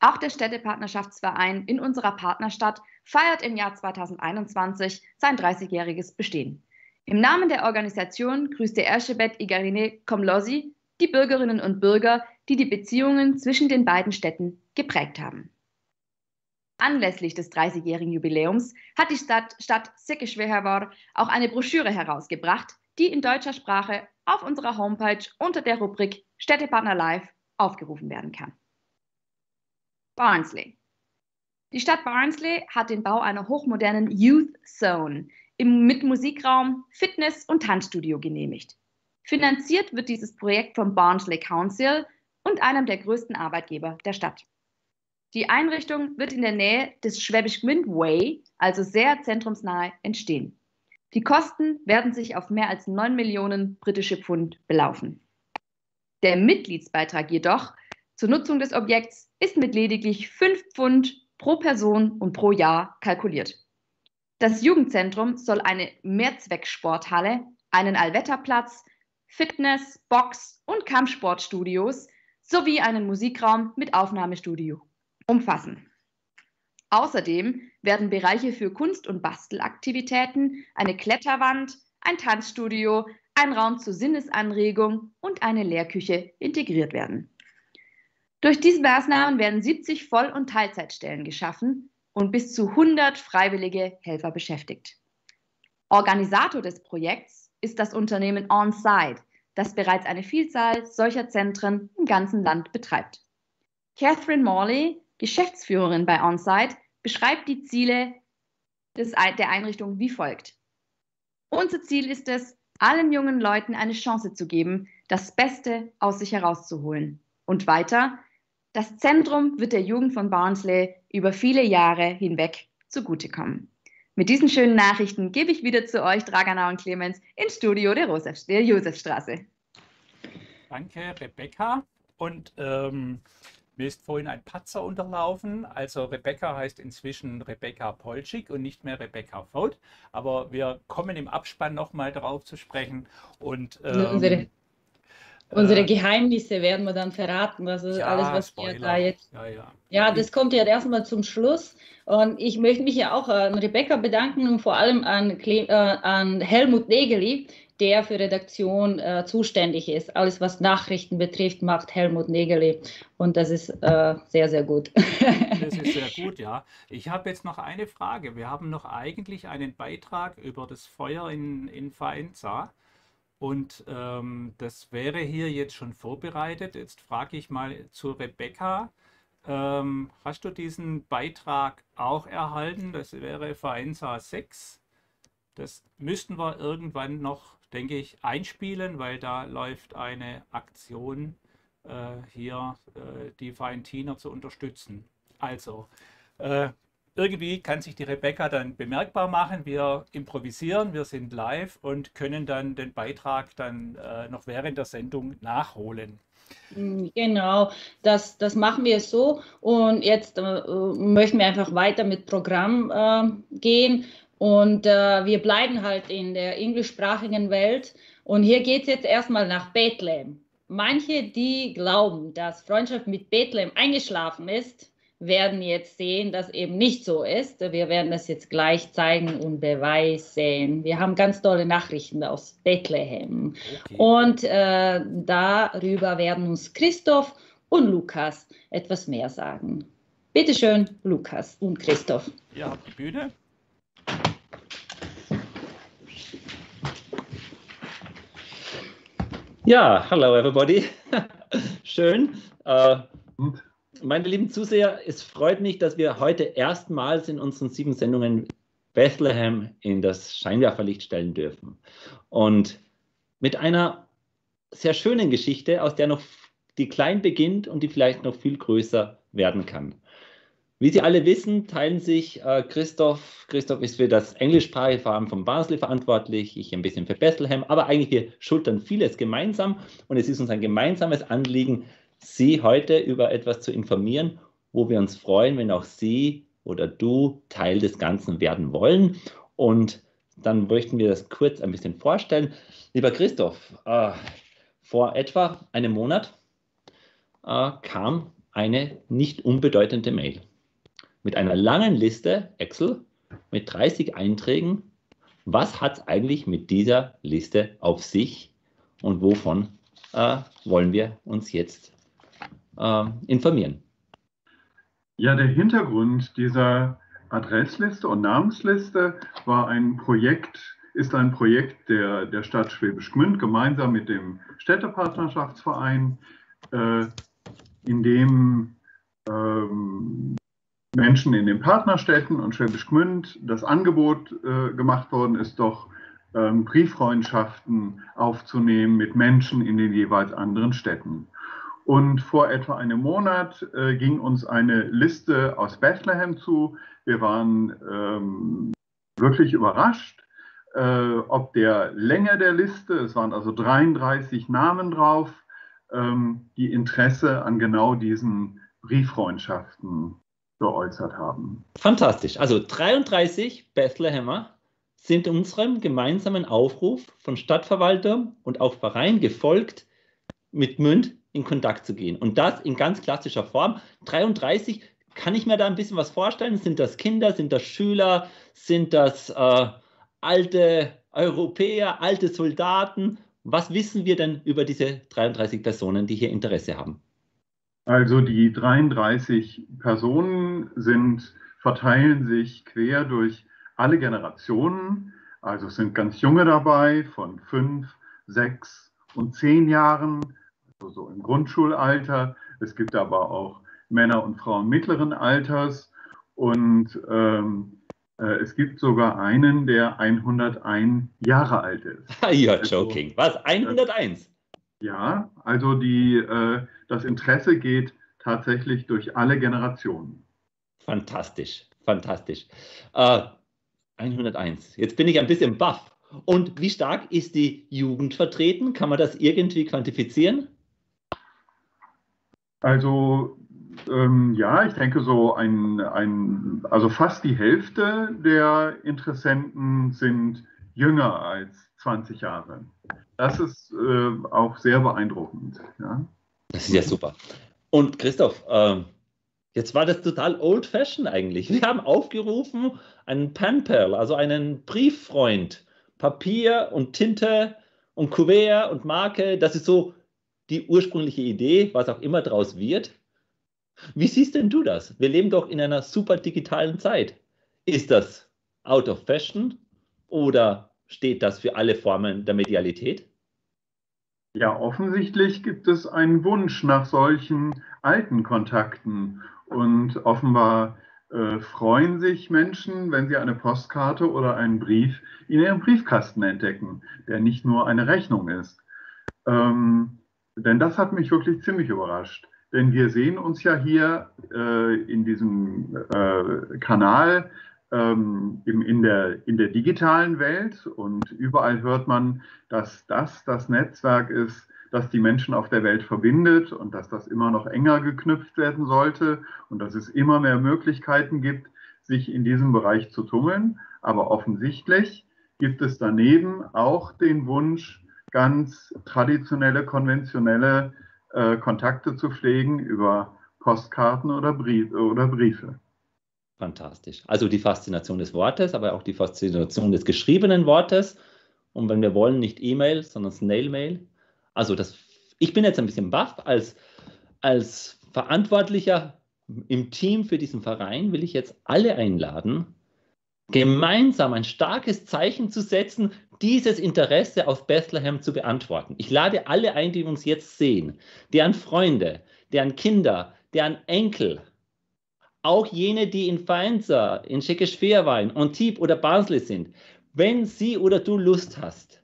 Auch der Städtepartnerschaftsverein in unserer Partnerstadt feiert im Jahr 2021 sein 30-jähriges Bestehen. Im Namen der Organisation grüßte Ershebet Igarine Komlosi die Bürgerinnen und Bürger, die die Beziehungen zwischen den beiden Städten geprägt haben. Anlässlich des 30-jährigen Jubiläums hat die Stadt, Stadt Sekeshvehevar auch eine Broschüre herausgebracht, die in deutscher Sprache auf unserer Homepage unter der Rubrik Städtepartner Live aufgerufen werden kann. Barnsley. Die Stadt Barnsley hat den Bau einer hochmodernen Youth Zone mit Musikraum, Fitness- und Tanzstudio genehmigt. Finanziert wird dieses Projekt vom Barnsley Council und einem der größten Arbeitgeber der Stadt. Die Einrichtung wird in der Nähe des Schwäbisch Gmünd Way, also sehr zentrumsnahe, entstehen. Die Kosten werden sich auf mehr als 9 Millionen britische Pfund belaufen. Der Mitgliedsbeitrag jedoch zur Nutzung des Objekts ist mit lediglich 5 Pfund pro Person und pro Jahr kalkuliert. Das Jugendzentrum soll eine Mehrzwecksporthalle, einen Allwetterplatz, Fitness-, Box- und Kampfsportstudios sowie einen Musikraum mit Aufnahmestudio umfassen. Außerdem werden Bereiche für Kunst- und Bastelaktivitäten, eine Kletterwand, ein Tanzstudio, ein Raum zur Sinnesanregung und eine Lehrküche integriert werden. Durch diese Maßnahmen werden 70 Voll- und Teilzeitstellen geschaffen und bis zu 100 freiwillige Helfer beschäftigt. Organisator des Projekts ist das Unternehmen OnSite, das bereits eine Vielzahl solcher Zentren im ganzen Land betreibt. Catherine Morley, Geschäftsführerin bei OnSite, beschreibt die Ziele des, der Einrichtung wie folgt. Unser Ziel ist es, allen jungen Leuten eine Chance zu geben, das Beste aus sich herauszuholen. Und weiter, das Zentrum wird der Jugend von Barnsley über viele Jahre hinweg zugutekommen. Mit diesen schönen Nachrichten gebe ich wieder zu euch, Dragana und Clemens, ins Studio der, Rosef, der Josefstraße. Danke, Rebecca. Und ähm, mir ist vorhin ein Patzer unterlaufen. Also Rebecca heißt inzwischen Rebecca Polschik und nicht mehr Rebecca Vogt. Aber wir kommen im Abspann nochmal darauf zu sprechen. Und ähm, unsere, unsere, Geheimnisse werden wir dann verraten. Also ja, alles, was Spoiler. wir da jetzt. Ja, ja. ja, das kommt ja erstmal zum Schluss. Und ich möchte mich ja auch an Rebecca bedanken und vor allem an, Cle äh, an Helmut Negeli, der für Redaktion äh, zuständig ist. Alles, was Nachrichten betrifft, macht Helmut Negeli. Und das ist äh, sehr, sehr gut. das ist sehr gut, ja. Ich habe jetzt noch eine Frage. Wir haben noch eigentlich einen Beitrag über das Feuer in, in Faenza. Und ähm, das wäre hier jetzt schon vorbereitet. Jetzt frage ich mal zu Rebecca. ähm, hast du diesen Beitrag auch erhalten? Das wäre Vereins 6. Das müssten wir irgendwann noch, denke ich, einspielen, weil da läuft eine Aktion äh, hier, äh, die Vereintiner zu unterstützen. Also, äh, irgendwie kann sich die Rebecca dann bemerkbar machen. Wir improvisieren, wir sind live und können dann den Beitrag dann äh, noch während der Sendung nachholen. Mm, genau, das, das machen wir so. Und jetzt äh, möchten wir einfach weiter mit Programm äh, gehen. Und äh, wir bleiben halt in der englischsprachigen Welt. Und hier geht es jetzt erstmal nach Bethlehem. Manche, die glauben, dass Freundschaft mit Bethlehem eingeschlafen ist, werden jetzt sehen, dass eben nicht so ist. Wir werden das jetzt gleich zeigen und beweisen. Wir haben ganz tolle Nachrichten aus Bethlehem. Okay. Und äh, darüber werden uns Christoph und Lukas etwas mehr sagen. Bitte schön, Lukas und Christoph. Ihr habt die Bühne. Ja, hello everybody. Schön. Äh, meine lieben Zuseher, es freut mich, dass wir heute erstmals in unseren sieben Sendungen Bethlehem in das Scheinwerferlicht stellen dürfen. Und mit einer sehr schönen Geschichte, aus der noch die klein beginnt und die vielleicht noch viel größer werden kann. Wie Sie alle wissen, teilen sich äh, Christoph, Christoph ist für das englischsprachige Farben von Basel verantwortlich, ich ein bisschen für Bethlehem, aber eigentlich wir schultern vieles gemeinsam und es ist uns ein gemeinsames Anliegen, Sie heute über etwas zu informieren, wo wir uns freuen, wenn auch Sie oder du Teil des Ganzen werden wollen. Und dann möchten wir das kurz ein bisschen vorstellen. Lieber Christoph, äh, vor etwa einem Monat äh, kam eine nicht unbedeutende Mail mit einer langen Liste Excel mit 30 Einträgen. Was hat es eigentlich mit dieser Liste auf sich und wovon äh, wollen wir uns jetzt informieren. Ja, der Hintergrund dieser Adressliste und Namensliste war ein Projekt, ist ein Projekt der, der Stadt Schwäbisch Gmünd gemeinsam mit dem Städtepartnerschaftsverein, äh, in dem ähm, Menschen in den Partnerstädten und Schwäbisch Gmünd das Angebot äh, gemacht worden ist, doch ähm, Brieffreundschaften aufzunehmen mit Menschen in den jeweils anderen Städten. Und vor etwa einem Monat äh, ging uns eine Liste aus Bethlehem zu. Wir waren ähm, wirklich überrascht, äh, ob der Länge der Liste, es waren also 33 Namen drauf, ähm, die Interesse an genau diesen Brieffreundschaften geäußert haben. Fantastisch. Also 33 Bethlehemer sind unserem gemeinsamen Aufruf von Stadtverwalter und auch Verein gefolgt, mit Münd in Kontakt zu gehen. Und das in ganz klassischer Form. 33, kann ich mir da ein bisschen was vorstellen? Sind das Kinder, sind das Schüler, sind das äh, alte Europäer, alte Soldaten? Was wissen wir denn über diese 33 Personen, die hier Interesse haben? Also die 33 Personen sind, verteilen sich quer durch alle Generationen. Also es sind ganz junge dabei von fünf, sechs und zehn Jahren so im Grundschulalter. Es gibt aber auch Männer und Frauen mittleren Alters. Und ähm, äh, es gibt sogar einen, der 101 Jahre alt ist. You're also, joking. Was? 101? Ja, also die, äh, das Interesse geht tatsächlich durch alle Generationen. Fantastisch, fantastisch. Äh, 101. Jetzt bin ich ein bisschen baff. Und wie stark ist die Jugend vertreten? Kann man das irgendwie quantifizieren? Also ähm, ja, ich denke so ein, ein, also fast die Hälfte der Interessenten sind jünger als 20 Jahre. Das ist äh, auch sehr beeindruckend. Ja. Das ist ja super. Und Christoph, äh, jetzt war das total old-fashioned eigentlich. Wir haben aufgerufen, einen Penpal, also einen Brieffreund, Papier und Tinte und Kuvert und Marke, das ist so die ursprüngliche Idee, was auch immer daraus wird. Wie siehst denn du das? Wir leben doch in einer super digitalen Zeit. Ist das out of fashion oder steht das für alle Formen der Medialität? Ja, offensichtlich gibt es einen Wunsch nach solchen alten Kontakten. Und offenbar äh, freuen sich Menschen, wenn sie eine Postkarte oder einen Brief in ihrem Briefkasten entdecken, der nicht nur eine Rechnung ist. Ähm, denn das hat mich wirklich ziemlich überrascht. Denn wir sehen uns ja hier äh, in diesem äh, Kanal ähm, in, der, in der digitalen Welt und überall hört man, dass das das Netzwerk ist, das die Menschen auf der Welt verbindet und dass das immer noch enger geknüpft werden sollte und dass es immer mehr Möglichkeiten gibt, sich in diesem Bereich zu tummeln. Aber offensichtlich gibt es daneben auch den Wunsch, ganz traditionelle, konventionelle äh, Kontakte zu pflegen über Postkarten oder, Brief, oder Briefe. Fantastisch. Also die Faszination des Wortes, aber auch die Faszination des geschriebenen Wortes. Und wenn wir wollen, nicht E-Mail, sondern Snail-Mail. Also das, ich bin jetzt ein bisschen baff. Als, als Verantwortlicher im Team für diesen Verein will ich jetzt alle einladen, gemeinsam ein starkes Zeichen zu setzen, dieses Interesse auf Bethlehem zu beantworten. Ich lade alle ein, die uns jetzt sehen, deren Freunde, deren Kinder, deren Enkel, auch jene, die in Faenza, in Tschechisch-Feerwein, Antibes oder Basel sind, wenn sie oder du Lust hast,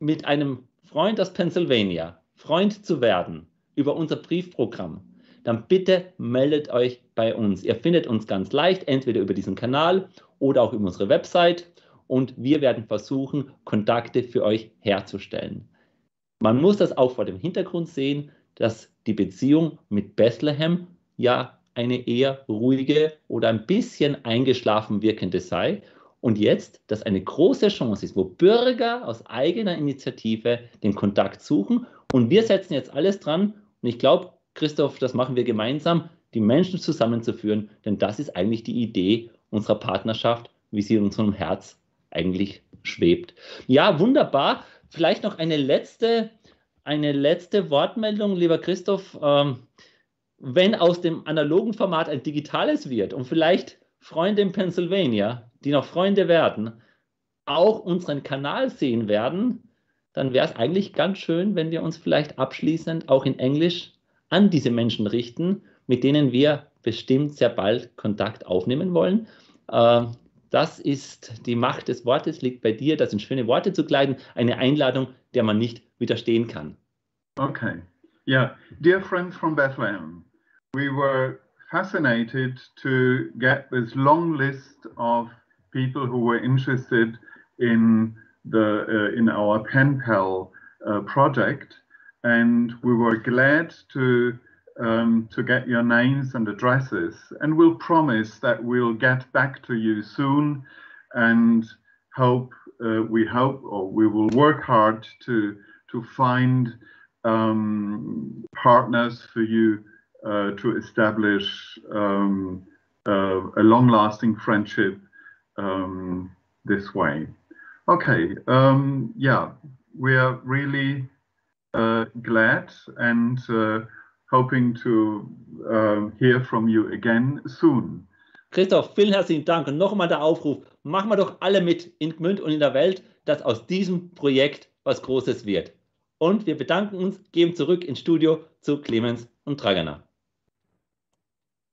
mit einem Freund aus Pennsylvania Freund zu werden über unser Briefprogramm, dann bitte meldet euch bei uns. Ihr findet uns ganz leicht, entweder über diesen Kanal oder auch über unsere Website und wir werden versuchen, Kontakte für euch herzustellen. Man muss das auch vor dem Hintergrund sehen, dass die Beziehung mit Bethlehem ja eine eher ruhige oder ein bisschen eingeschlafen wirkende sei. Und jetzt, dass eine große Chance ist, wo Bürger aus eigener Initiative den Kontakt suchen. Und wir setzen jetzt alles dran. Und ich glaube, Christoph, das machen wir gemeinsam, die Menschen zusammenzuführen. Denn das ist eigentlich die Idee unserer Partnerschaft, wie sie in unserem Herz eigentlich schwebt. Ja, wunderbar. Vielleicht noch eine letzte, eine letzte Wortmeldung, lieber Christoph. Ähm, wenn aus dem analogen Format ein digitales wird und vielleicht Freunde in Pennsylvania, die noch Freunde werden, auch unseren Kanal sehen werden, dann wäre es eigentlich ganz schön, wenn wir uns vielleicht abschließend auch in Englisch an diese Menschen richten, mit denen wir bestimmt sehr bald Kontakt aufnehmen wollen. Äh, das ist die Macht des Wortes, liegt bei dir, das in schöne Worte zu kleiden, eine Einladung, der man nicht widerstehen kann. Okay. Yeah. Dear friends from Bethlehem, we were fascinated to get this long list of people who were interested in the uh, in our pen pal uh, project, and we were glad to um, to get your names and addresses, and we'll promise that we'll get back to you soon, and hope uh, we hope or we will work hard to to find um, partners for you uh, to establish um, uh, a long-lasting friendship um, this way. Okay, um, yeah, we are really uh, glad and uh, hoping to uh, hear from you again soon. Christoph, vielen herzlichen Dank und nochmal der Aufruf, machen wir doch alle mit in Gmünd und in der Welt, dass aus diesem Projekt was Großes wird. Und wir bedanken uns, geben zurück ins Studio zu Clemens und Dragana.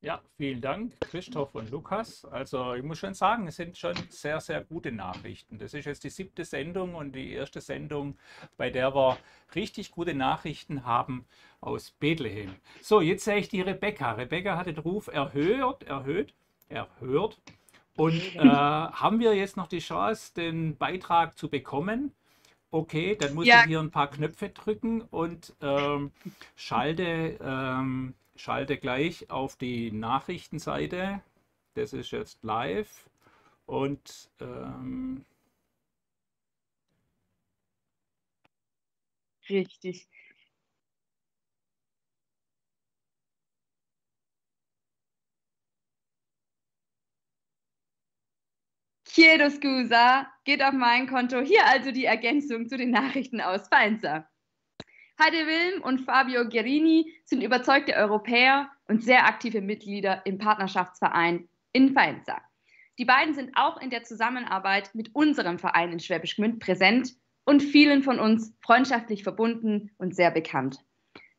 Ja, vielen Dank, Christoph und Lukas. Also ich muss schon sagen, es sind schon sehr, sehr gute Nachrichten. Das ist jetzt die siebte Sendung und die erste Sendung, bei der wir richtig gute Nachrichten haben aus Bethlehem. So, jetzt sehe ich die Rebecca. Rebecca hat den Ruf erhöht, erhöht, erhört. Und äh, haben wir jetzt noch die Chance, den Beitrag zu bekommen? Okay, dann muss ja. ich hier ein paar Knöpfe drücken und ähm, schalte, ähm, schalte gleich auf die Nachrichtenseite. Das ist jetzt live und ähm, Richtig. Chiedo scusa, geht auf mein Konto. Hier also die Ergänzung zu den Nachrichten aus Faenza. Heide Wilm und Fabio Guerini sind überzeugte Europäer und sehr aktive Mitglieder im Partnerschaftsverein in Faenza. Die beiden sind auch in der Zusammenarbeit mit unserem Verein in Schwäbisch Gmünd präsent und vielen von uns freundschaftlich verbunden und sehr bekannt.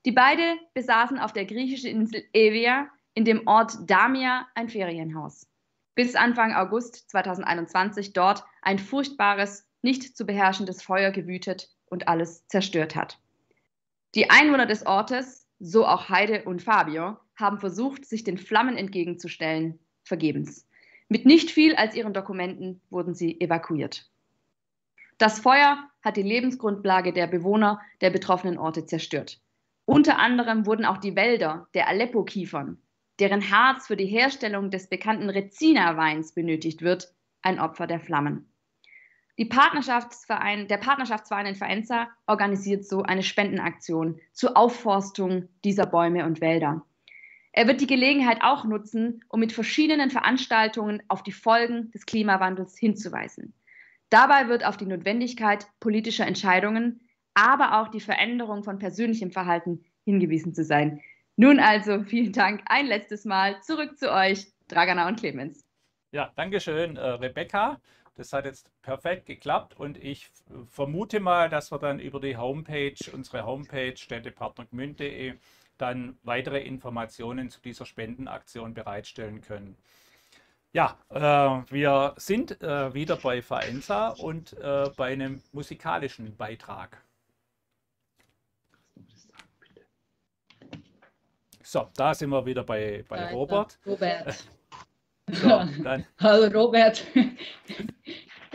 Die beiden besaßen auf der griechischen Insel Evia in dem Ort Damia ein Ferienhaus. Bis Anfang August 2021 dort ein furchtbares, nicht zu beherrschendes Feuer gewütet und alles zerstört hat. Die Einwohner des Ortes, so auch Heide und Fabio, haben versucht, sich den Flammen entgegenzustellen, vergebens. Mit nicht viel als ihren Dokumenten wurden sie evakuiert. Das Feuer hat die Lebensgrundlage der Bewohner der betroffenen Orte zerstört. Unter anderem wurden auch die Wälder der Aleppo-Kiefern, deren Harz für die Herstellung des bekannten Rezina-Weins benötigt wird, ein Opfer der Flammen. Partnerschaftsverein, der Partnerschaftsverein in Faenza organisiert so eine Spendenaktion zur Aufforstung dieser Bäume und Wälder. Er wird die Gelegenheit auch nutzen, um mit verschiedenen Veranstaltungen auf die Folgen des Klimawandels hinzuweisen. Dabei wird auf die Notwendigkeit politischer Entscheidungen, aber auch die Veränderung von persönlichem Verhalten hingewiesen zu sein. Nun also vielen Dank ein letztes Mal zurück zu euch, Dragana und Clemens. Ja, danke schön, äh, Rebecca. Das hat jetzt perfekt geklappt und ich vermute mal, dass wir dann über die Homepage, unsere Homepage städtepartnergmünd.de dann weitere Informationen zu dieser Spendenaktion bereitstellen können. Ja, äh, wir sind äh, wieder bei Faenza und äh, bei einem musikalischen Beitrag. So, da sind wir wieder bei, bei Robert. Robert. So. Hallo Robert.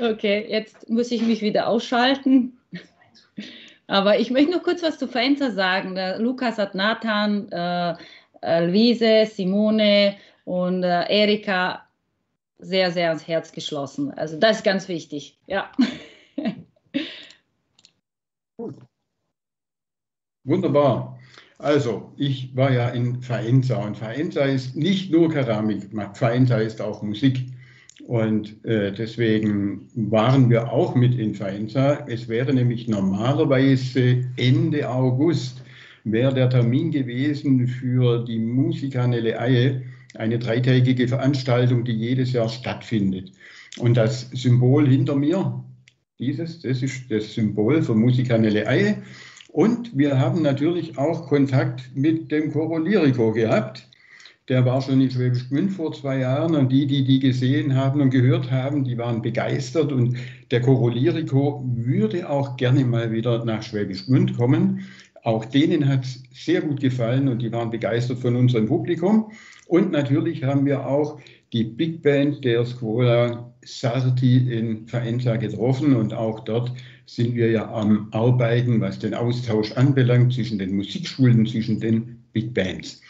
Okay, jetzt muss ich mich wieder ausschalten. Aber ich möchte noch kurz was zu Faenza sagen. Der Lukas hat Nathan, äh, Luise, Simone und äh, Erika sehr, sehr ans Herz geschlossen. Also das ist ganz wichtig. Ja. Wunderbar. Also, ich war ja in Faenza und Faenza ist nicht nur Keramik, Faenza ist auch Musik. Und äh, deswegen waren wir auch mit in Faenza. Es wäre nämlich normalerweise Ende August, wäre der Termin gewesen für die Musikanelle Eie, eine dreitägige Veranstaltung, die jedes Jahr stattfindet. Und das Symbol hinter mir, dieses, das ist das Symbol für Musikanelle Eie. Und wir haben natürlich auch Kontakt mit dem Choro Lirico gehabt der war schon in Schwäbisch Gmünd vor zwei Jahren und die, die die gesehen haben und gehört haben, die waren begeistert und der Corolirico würde auch gerne mal wieder nach Schwäbisch Gmünd kommen. Auch denen hat es sehr gut gefallen und die waren begeistert von unserem Publikum. Und natürlich haben wir auch die Big Band der Scuola Sarti in Faenza getroffen und auch dort sind wir ja am Arbeiten, was den Austausch anbelangt zwischen den Musikschulen, zwischen den Big Bands.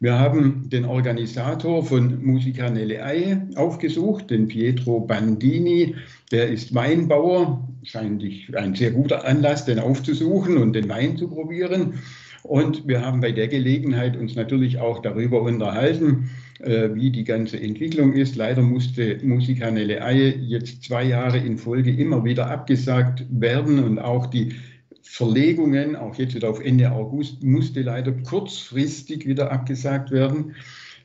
Wir haben den Organisator von Musica Nelle Eie aufgesucht, den Pietro Bandini. Der ist Weinbauer, scheint ein sehr guter Anlass, den aufzusuchen und den Wein zu probieren. Und wir haben bei der Gelegenheit uns natürlich auch darüber unterhalten, äh, wie die ganze Entwicklung ist. Leider musste Musica Nelle Eie jetzt zwei Jahre in Folge immer wieder abgesagt werden und auch die Verlegungen, auch jetzt wieder auf Ende August, musste leider kurzfristig wieder abgesagt werden,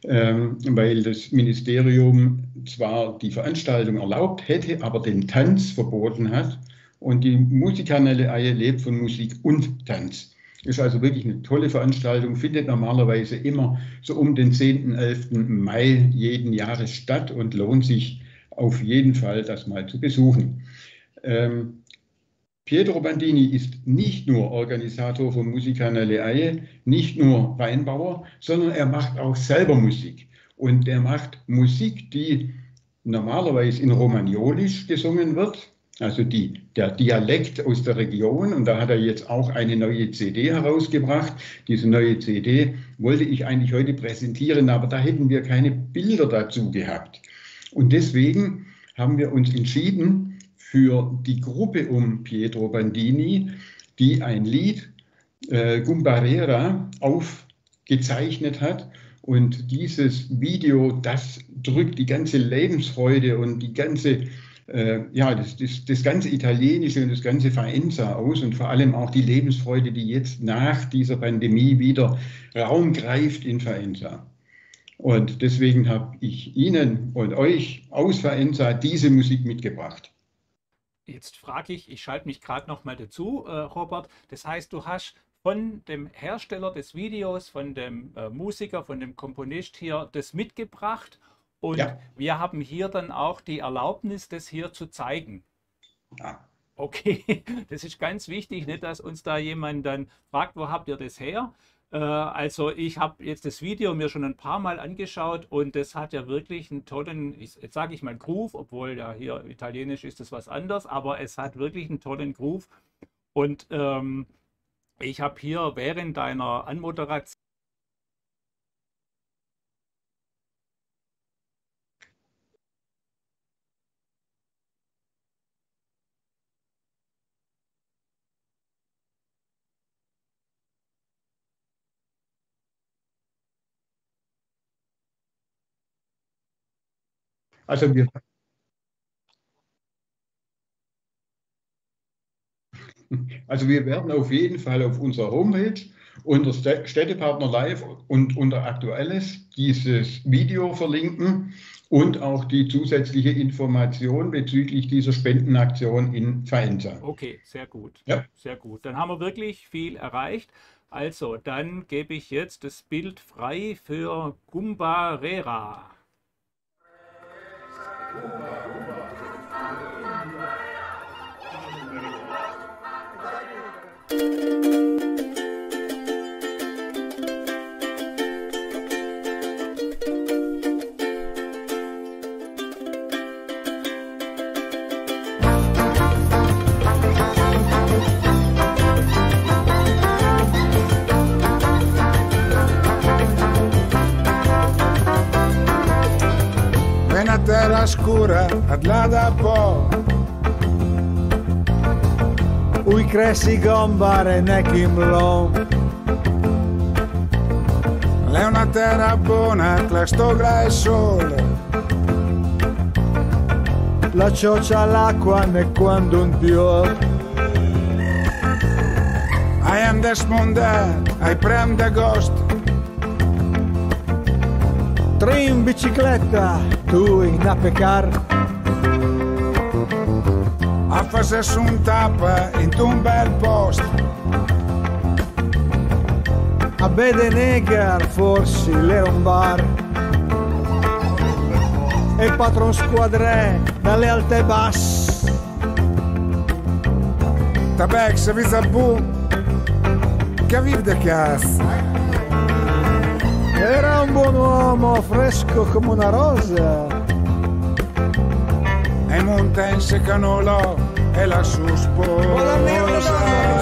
ähm, weil das Ministerium zwar die Veranstaltung erlaubt hätte, aber den Tanz verboten hat. Und die Musikanelle Eier lebt von Musik und Tanz. Ist also wirklich eine tolle Veranstaltung, findet normalerweise immer so um den 10., 11. Mai jeden Jahres statt und lohnt sich auf jeden Fall, das mal zu besuchen. Ähm, Pietro Bandini ist nicht nur Organisator von Musica nelle Eie, nicht nur Weinbauer, sondern er macht auch selber Musik. Und er macht Musik, die normalerweise in Romagnolisch gesungen wird, also die, der Dialekt aus der Region. Und da hat er jetzt auch eine neue CD herausgebracht. Diese neue CD wollte ich eigentlich heute präsentieren, aber da hätten wir keine Bilder dazu gehabt. Und deswegen haben wir uns entschieden, für die Gruppe um Pietro Bandini, die ein Lied äh, Gumbarera aufgezeichnet hat. Und dieses Video, das drückt die ganze Lebensfreude und die ganze, äh, ja, das, das, das ganze Italienische und das ganze Faenza aus und vor allem auch die Lebensfreude, die jetzt nach dieser Pandemie wieder Raum greift in Faenza. Und deswegen habe ich Ihnen und euch aus Faenza diese Musik mitgebracht. Jetzt frage ich, ich schalte mich gerade noch mal dazu, äh, Robert. Das heißt, du hast von dem Hersteller des Videos, von dem äh, Musiker, von dem Komponist hier das mitgebracht. Und ja. wir haben hier dann auch die Erlaubnis, das hier zu zeigen. Ja. Okay, das ist ganz wichtig, nicht, dass uns da jemand dann fragt, wo habt ihr das her? Äh, also ich habe jetzt das Video mir schon ein paar Mal angeschaut und das hat ja wirklich einen tollen, jetzt sage ich mal Groove, obwohl ja hier italienisch ist das was anderes, aber es hat wirklich einen tollen Groove. Und ähm, ich habe hier während deiner Anmoderation Also wir, also wir werden auf jeden Fall auf unserer Homepage unter Städtepartner Live und unter Aktuelles dieses Video verlinken und auch die zusätzliche Information bezüglich dieser Spendenaktion in Faenza. Okay, sehr gut. Ja. Sehr gut. Dann haben wir wirklich viel erreicht. Also, dann gebe ich jetzt das Bild frei für Gumbarera. Uba, Uba. skóra att ladda på Új kresszi gombar egy nekim lom. Le una terra buona, la stogra e sole. La ciocia l'acqua ne quando un piove I am desmondat, I prem d'agost. Tre in bicicletta tu in apecar. A fazer un tapa in un bel post. A Bedenegar forse l'era un bar. E patron squadre dalle alte basse. Tabex, visabu, che vive de cazzo. Era un buon uomo, fresco come una rosa. E monta in secanolo e la sua sposa.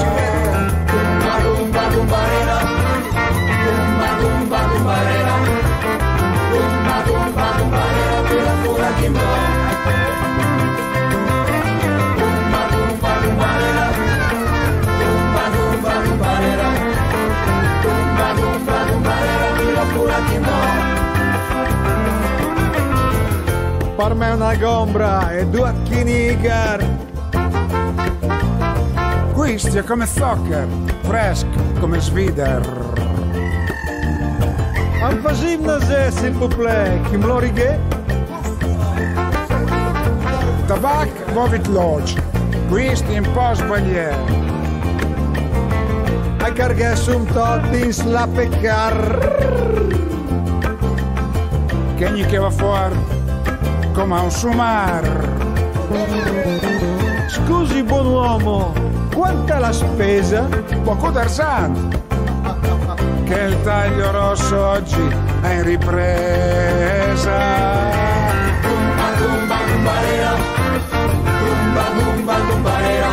per me una gombra e due chinicar. Questi è come soccer, fresco come svider. Al Enfagimnase, s'il vous plaît, chi me l'origue? Tabac, vomit loge, questi in po' sbagliare. A carghe cargassum totins la peccar. Che gli va fuori? come un sumar. Scusi, buon uomo, quanta la spesa? Poco Tarzan. Che il taglio rosso oggi è in ripresa. Bumba, bumba, bumbarera. Bumba, bumba, bumbarera.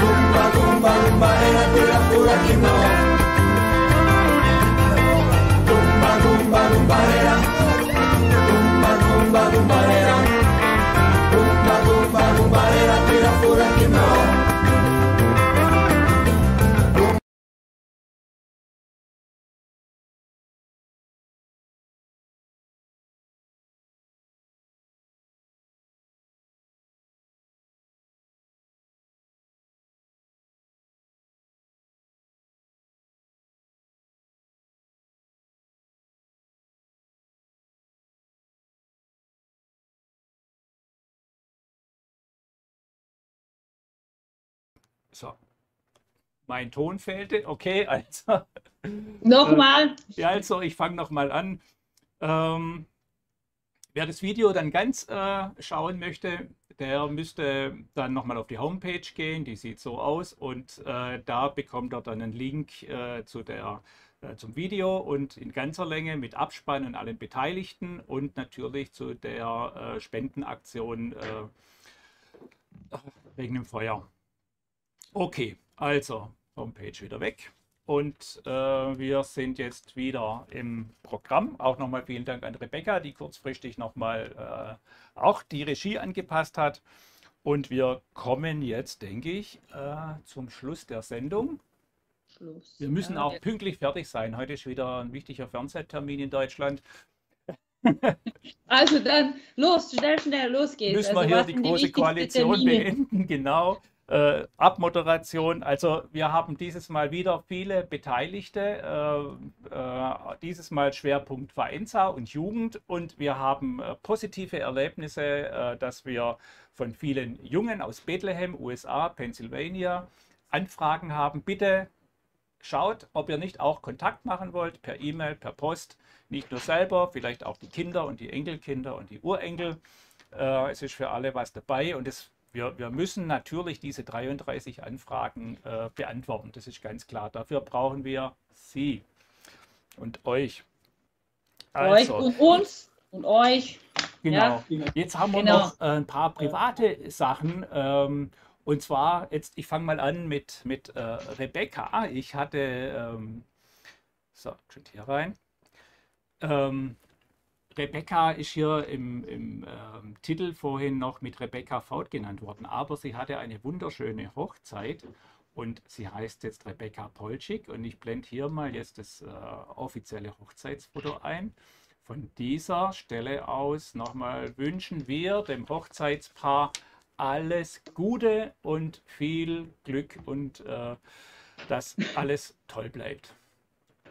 Bumba, bumba, bumbarera, tira fuori a chi no. Bumba, bumba, bumbarera. So. mein Ton fehlte. Okay, also. Nochmal. Äh, ja, also ich fange nochmal an. Ähm, wer das Video dann ganz äh, schauen möchte, der müsste dann nochmal auf die Homepage gehen. Die sieht so aus und äh, da bekommt er dann einen Link äh, zu der äh, zum Video und in ganzer Länge mit Abspann und allen Beteiligten und natürlich zu der äh, Spendenaktion äh, wegen dem Feuer. Okay, also Homepage wieder weg. Und äh, wir sind jetzt wieder im Programm. Auch nochmal vielen Dank an Rebecca, die kurzfristig nochmal äh, auch die Regie angepasst hat. Und wir kommen jetzt, denke ich, äh, zum Schluss der Sendung. Schluss. Wir müssen auch pünktlich fertig sein. Heute ist wieder ein wichtiger Fernsehtermin in Deutschland. Also dann los, schnell, schnell, los geht's. Müssen also, wir hier die große Koalition Termine? beenden, genau. Äh, Abmoderation. Also wir haben dieses Mal wieder viele Beteiligte, äh, äh, dieses Mal Schwerpunkt Vereinsau und Jugend und wir haben äh, positive Erlebnisse, äh, dass wir von vielen Jungen aus Bethlehem, USA, Pennsylvania Anfragen haben. Bitte schaut, ob ihr nicht auch Kontakt machen wollt, per E-Mail, per Post, nicht nur selber, vielleicht auch die Kinder und die Enkelkinder und die Urenkel. Äh, es ist für alle was dabei und es, wir, wir müssen natürlich diese 33 Anfragen äh, beantworten, das ist ganz klar. Dafür brauchen wir Sie und euch. Also, euch und uns und euch. Genau. Ja? Jetzt haben wir genau. noch äh, ein paar private Sachen. Ähm, und zwar, jetzt, ich fange mal an mit, mit äh, Rebecca. Ich hatte, ähm, so, könnt hier rein. Ähm, Rebecca ist hier im, im ähm, Titel vorhin noch mit Rebecca Faut genannt worden, aber sie hatte eine wunderschöne Hochzeit und sie heißt jetzt Rebecca Polczyk und ich blende hier mal jetzt das äh, offizielle Hochzeitsfoto ein. Von dieser Stelle aus nochmal wünschen wir dem Hochzeitspaar alles Gute und viel Glück und äh, dass alles toll bleibt.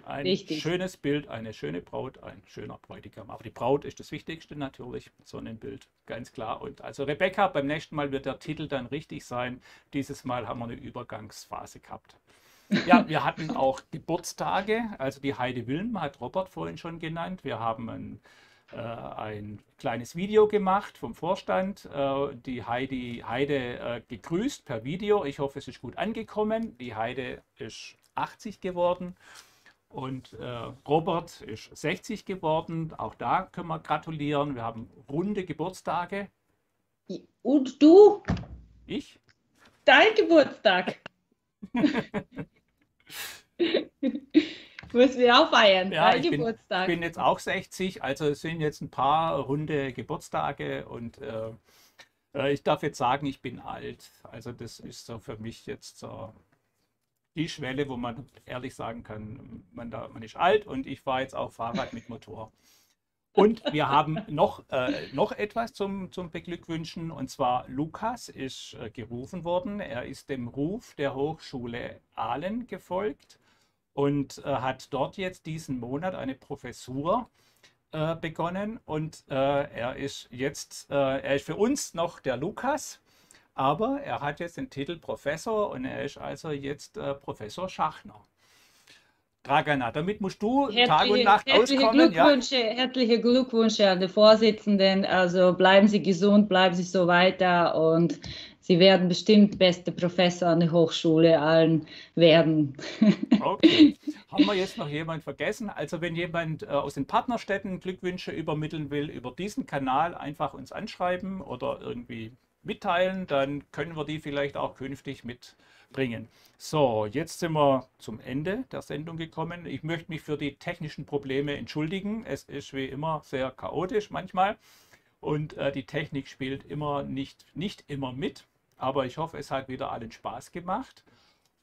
Ein Richtig. schönes Bild, eine schöne Braut, ein schöner Bräutigam. Aber die Braut ist das Wichtigste natürlich, so ein Bild, ganz klar. Und also Rebecca, beim nächsten Mal wird der Titel dann richtig sein. Dieses Mal haben wir eine Übergangsphase gehabt. Ja, wir hatten auch Geburtstage. Also die Heide Wilm hat Robert vorhin schon genannt. Wir haben ein äh, ein kleines Video gemacht vom Vorstand, äh, die Heidi, Heide äh, gegrüßt per Video. Ich hoffe, es ist gut angekommen. Die Heide ist 80 geworden und Robert ist 60 geworden. Auch da können wir gratulieren. Wir haben runde Geburtstage. Und du? Ich? Dein Geburtstag. Müssen wir auch feiern. Ja, ich Geburtstag. Bin, bin, jetzt auch 60, also es sind jetzt ein paar runde Geburtstage und äh, äh, ich darf jetzt sagen, ich bin alt. Also das ist so für mich jetzt so die Schwelle, wo man ehrlich sagen kann, man, da, man ist alt und ich fahre jetzt auch Fahrrad mit Motor. Und wir haben noch, äh, noch etwas zum, zum Beglückwünschen, und zwar Lukas ist äh, gerufen worden. Er ist dem Ruf der Hochschule Aalen gefolgt und äh, hat dort jetzt diesen Monat eine Professur äh, begonnen und äh, er ist jetzt, äh, er ist für uns noch der Lukas, aber er hat jetzt den Titel Professor und er ist also jetzt äh, Professor Schachner. Dragana, damit musst du herzliche, Tag und Nacht herzliche auskommen. Glückwünsche, ja? Herzliche Glückwünsche an den Vorsitzenden. Also bleiben Sie gesund, bleiben Sie so weiter und Sie werden bestimmt beste Professor an der Hochschule allen werden. Okay. Haben wir jetzt noch jemanden vergessen? Also wenn jemand äh, aus den Partnerstädten Glückwünsche übermitteln will, über diesen Kanal einfach uns anschreiben oder irgendwie mitteilen, dann können wir die vielleicht auch künftig mitbringen. So, jetzt sind wir zum Ende der Sendung gekommen. Ich möchte mich für die technischen Probleme entschuldigen. Es ist wie immer sehr chaotisch manchmal und äh, die Technik spielt immer nicht, nicht immer mit. Aber ich hoffe, es hat wieder allen Spaß gemacht.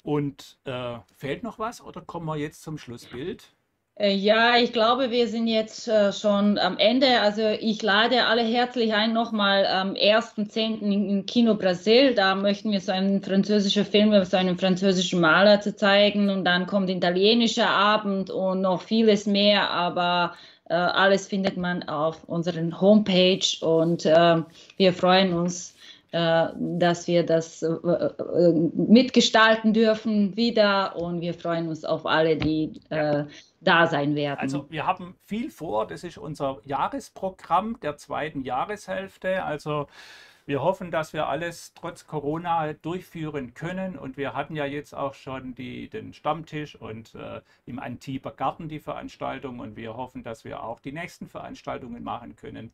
Und äh, fehlt noch was oder kommen wir jetzt zum Schlussbild? Äh, ja, ich glaube, wir sind jetzt äh, schon am Ende. Also ich lade alle herzlich ein, nochmal am 1.10. im Kino Brasil. Da möchten wir so einen französischen Film über so einen französischen Maler zu zeigen. Und dann kommt italienischer Abend und noch vieles mehr. Aber äh, alles findet man auf unserer Homepage. Und äh, wir freuen uns dass wir das äh, äh, mitgestalten dürfen wieder und wir freuen uns auf alle, die äh, da sein werden. Also wir haben viel vor. Das ist unser Jahresprogramm der zweiten Jahreshälfte. Also wir hoffen, dass wir alles trotz Corona durchführen können. Und wir hatten ja jetzt auch schon die, den Stammtisch und äh, im Antiber Garten die Veranstaltung. Und wir hoffen, dass wir auch die nächsten Veranstaltungen machen können.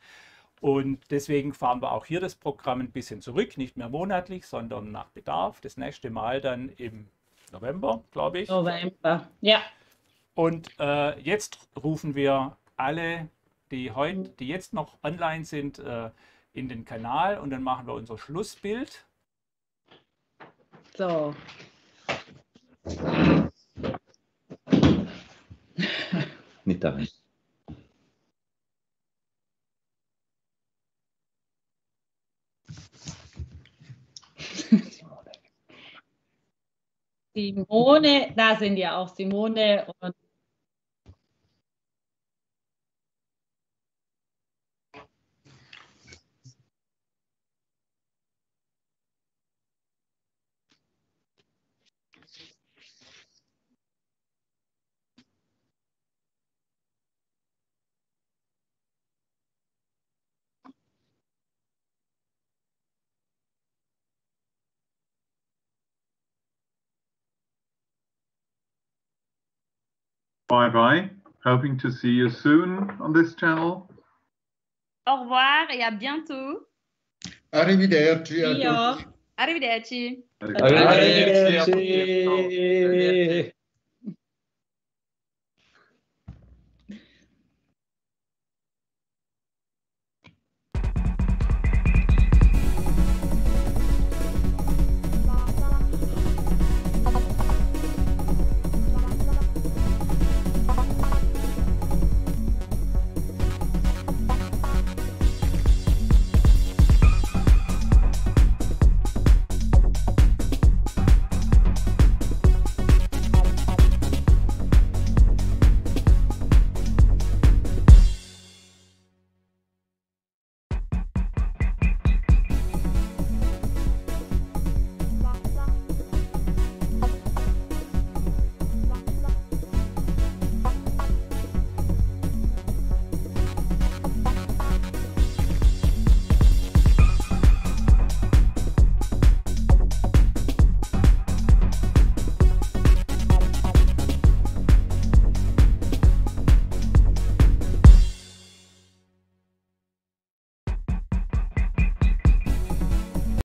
Und deswegen fahren wir auch hier das Programm ein bisschen zurück, nicht mehr monatlich, sondern nach Bedarf. Das nächste Mal dann im November, glaube ich. November, ja. Und äh, jetzt rufen wir alle, die heute, die jetzt noch online sind, äh, in den Kanal und dann machen wir unser Schlussbild. So. Nicht darin. Simone, da sind ja auch Simone und Bye bye. Hoping to see you soon on this channel. Au revoir et à bientôt. Arrivederci a Ja. tutti. Arrivederci. Arrivederci. Arrivederci.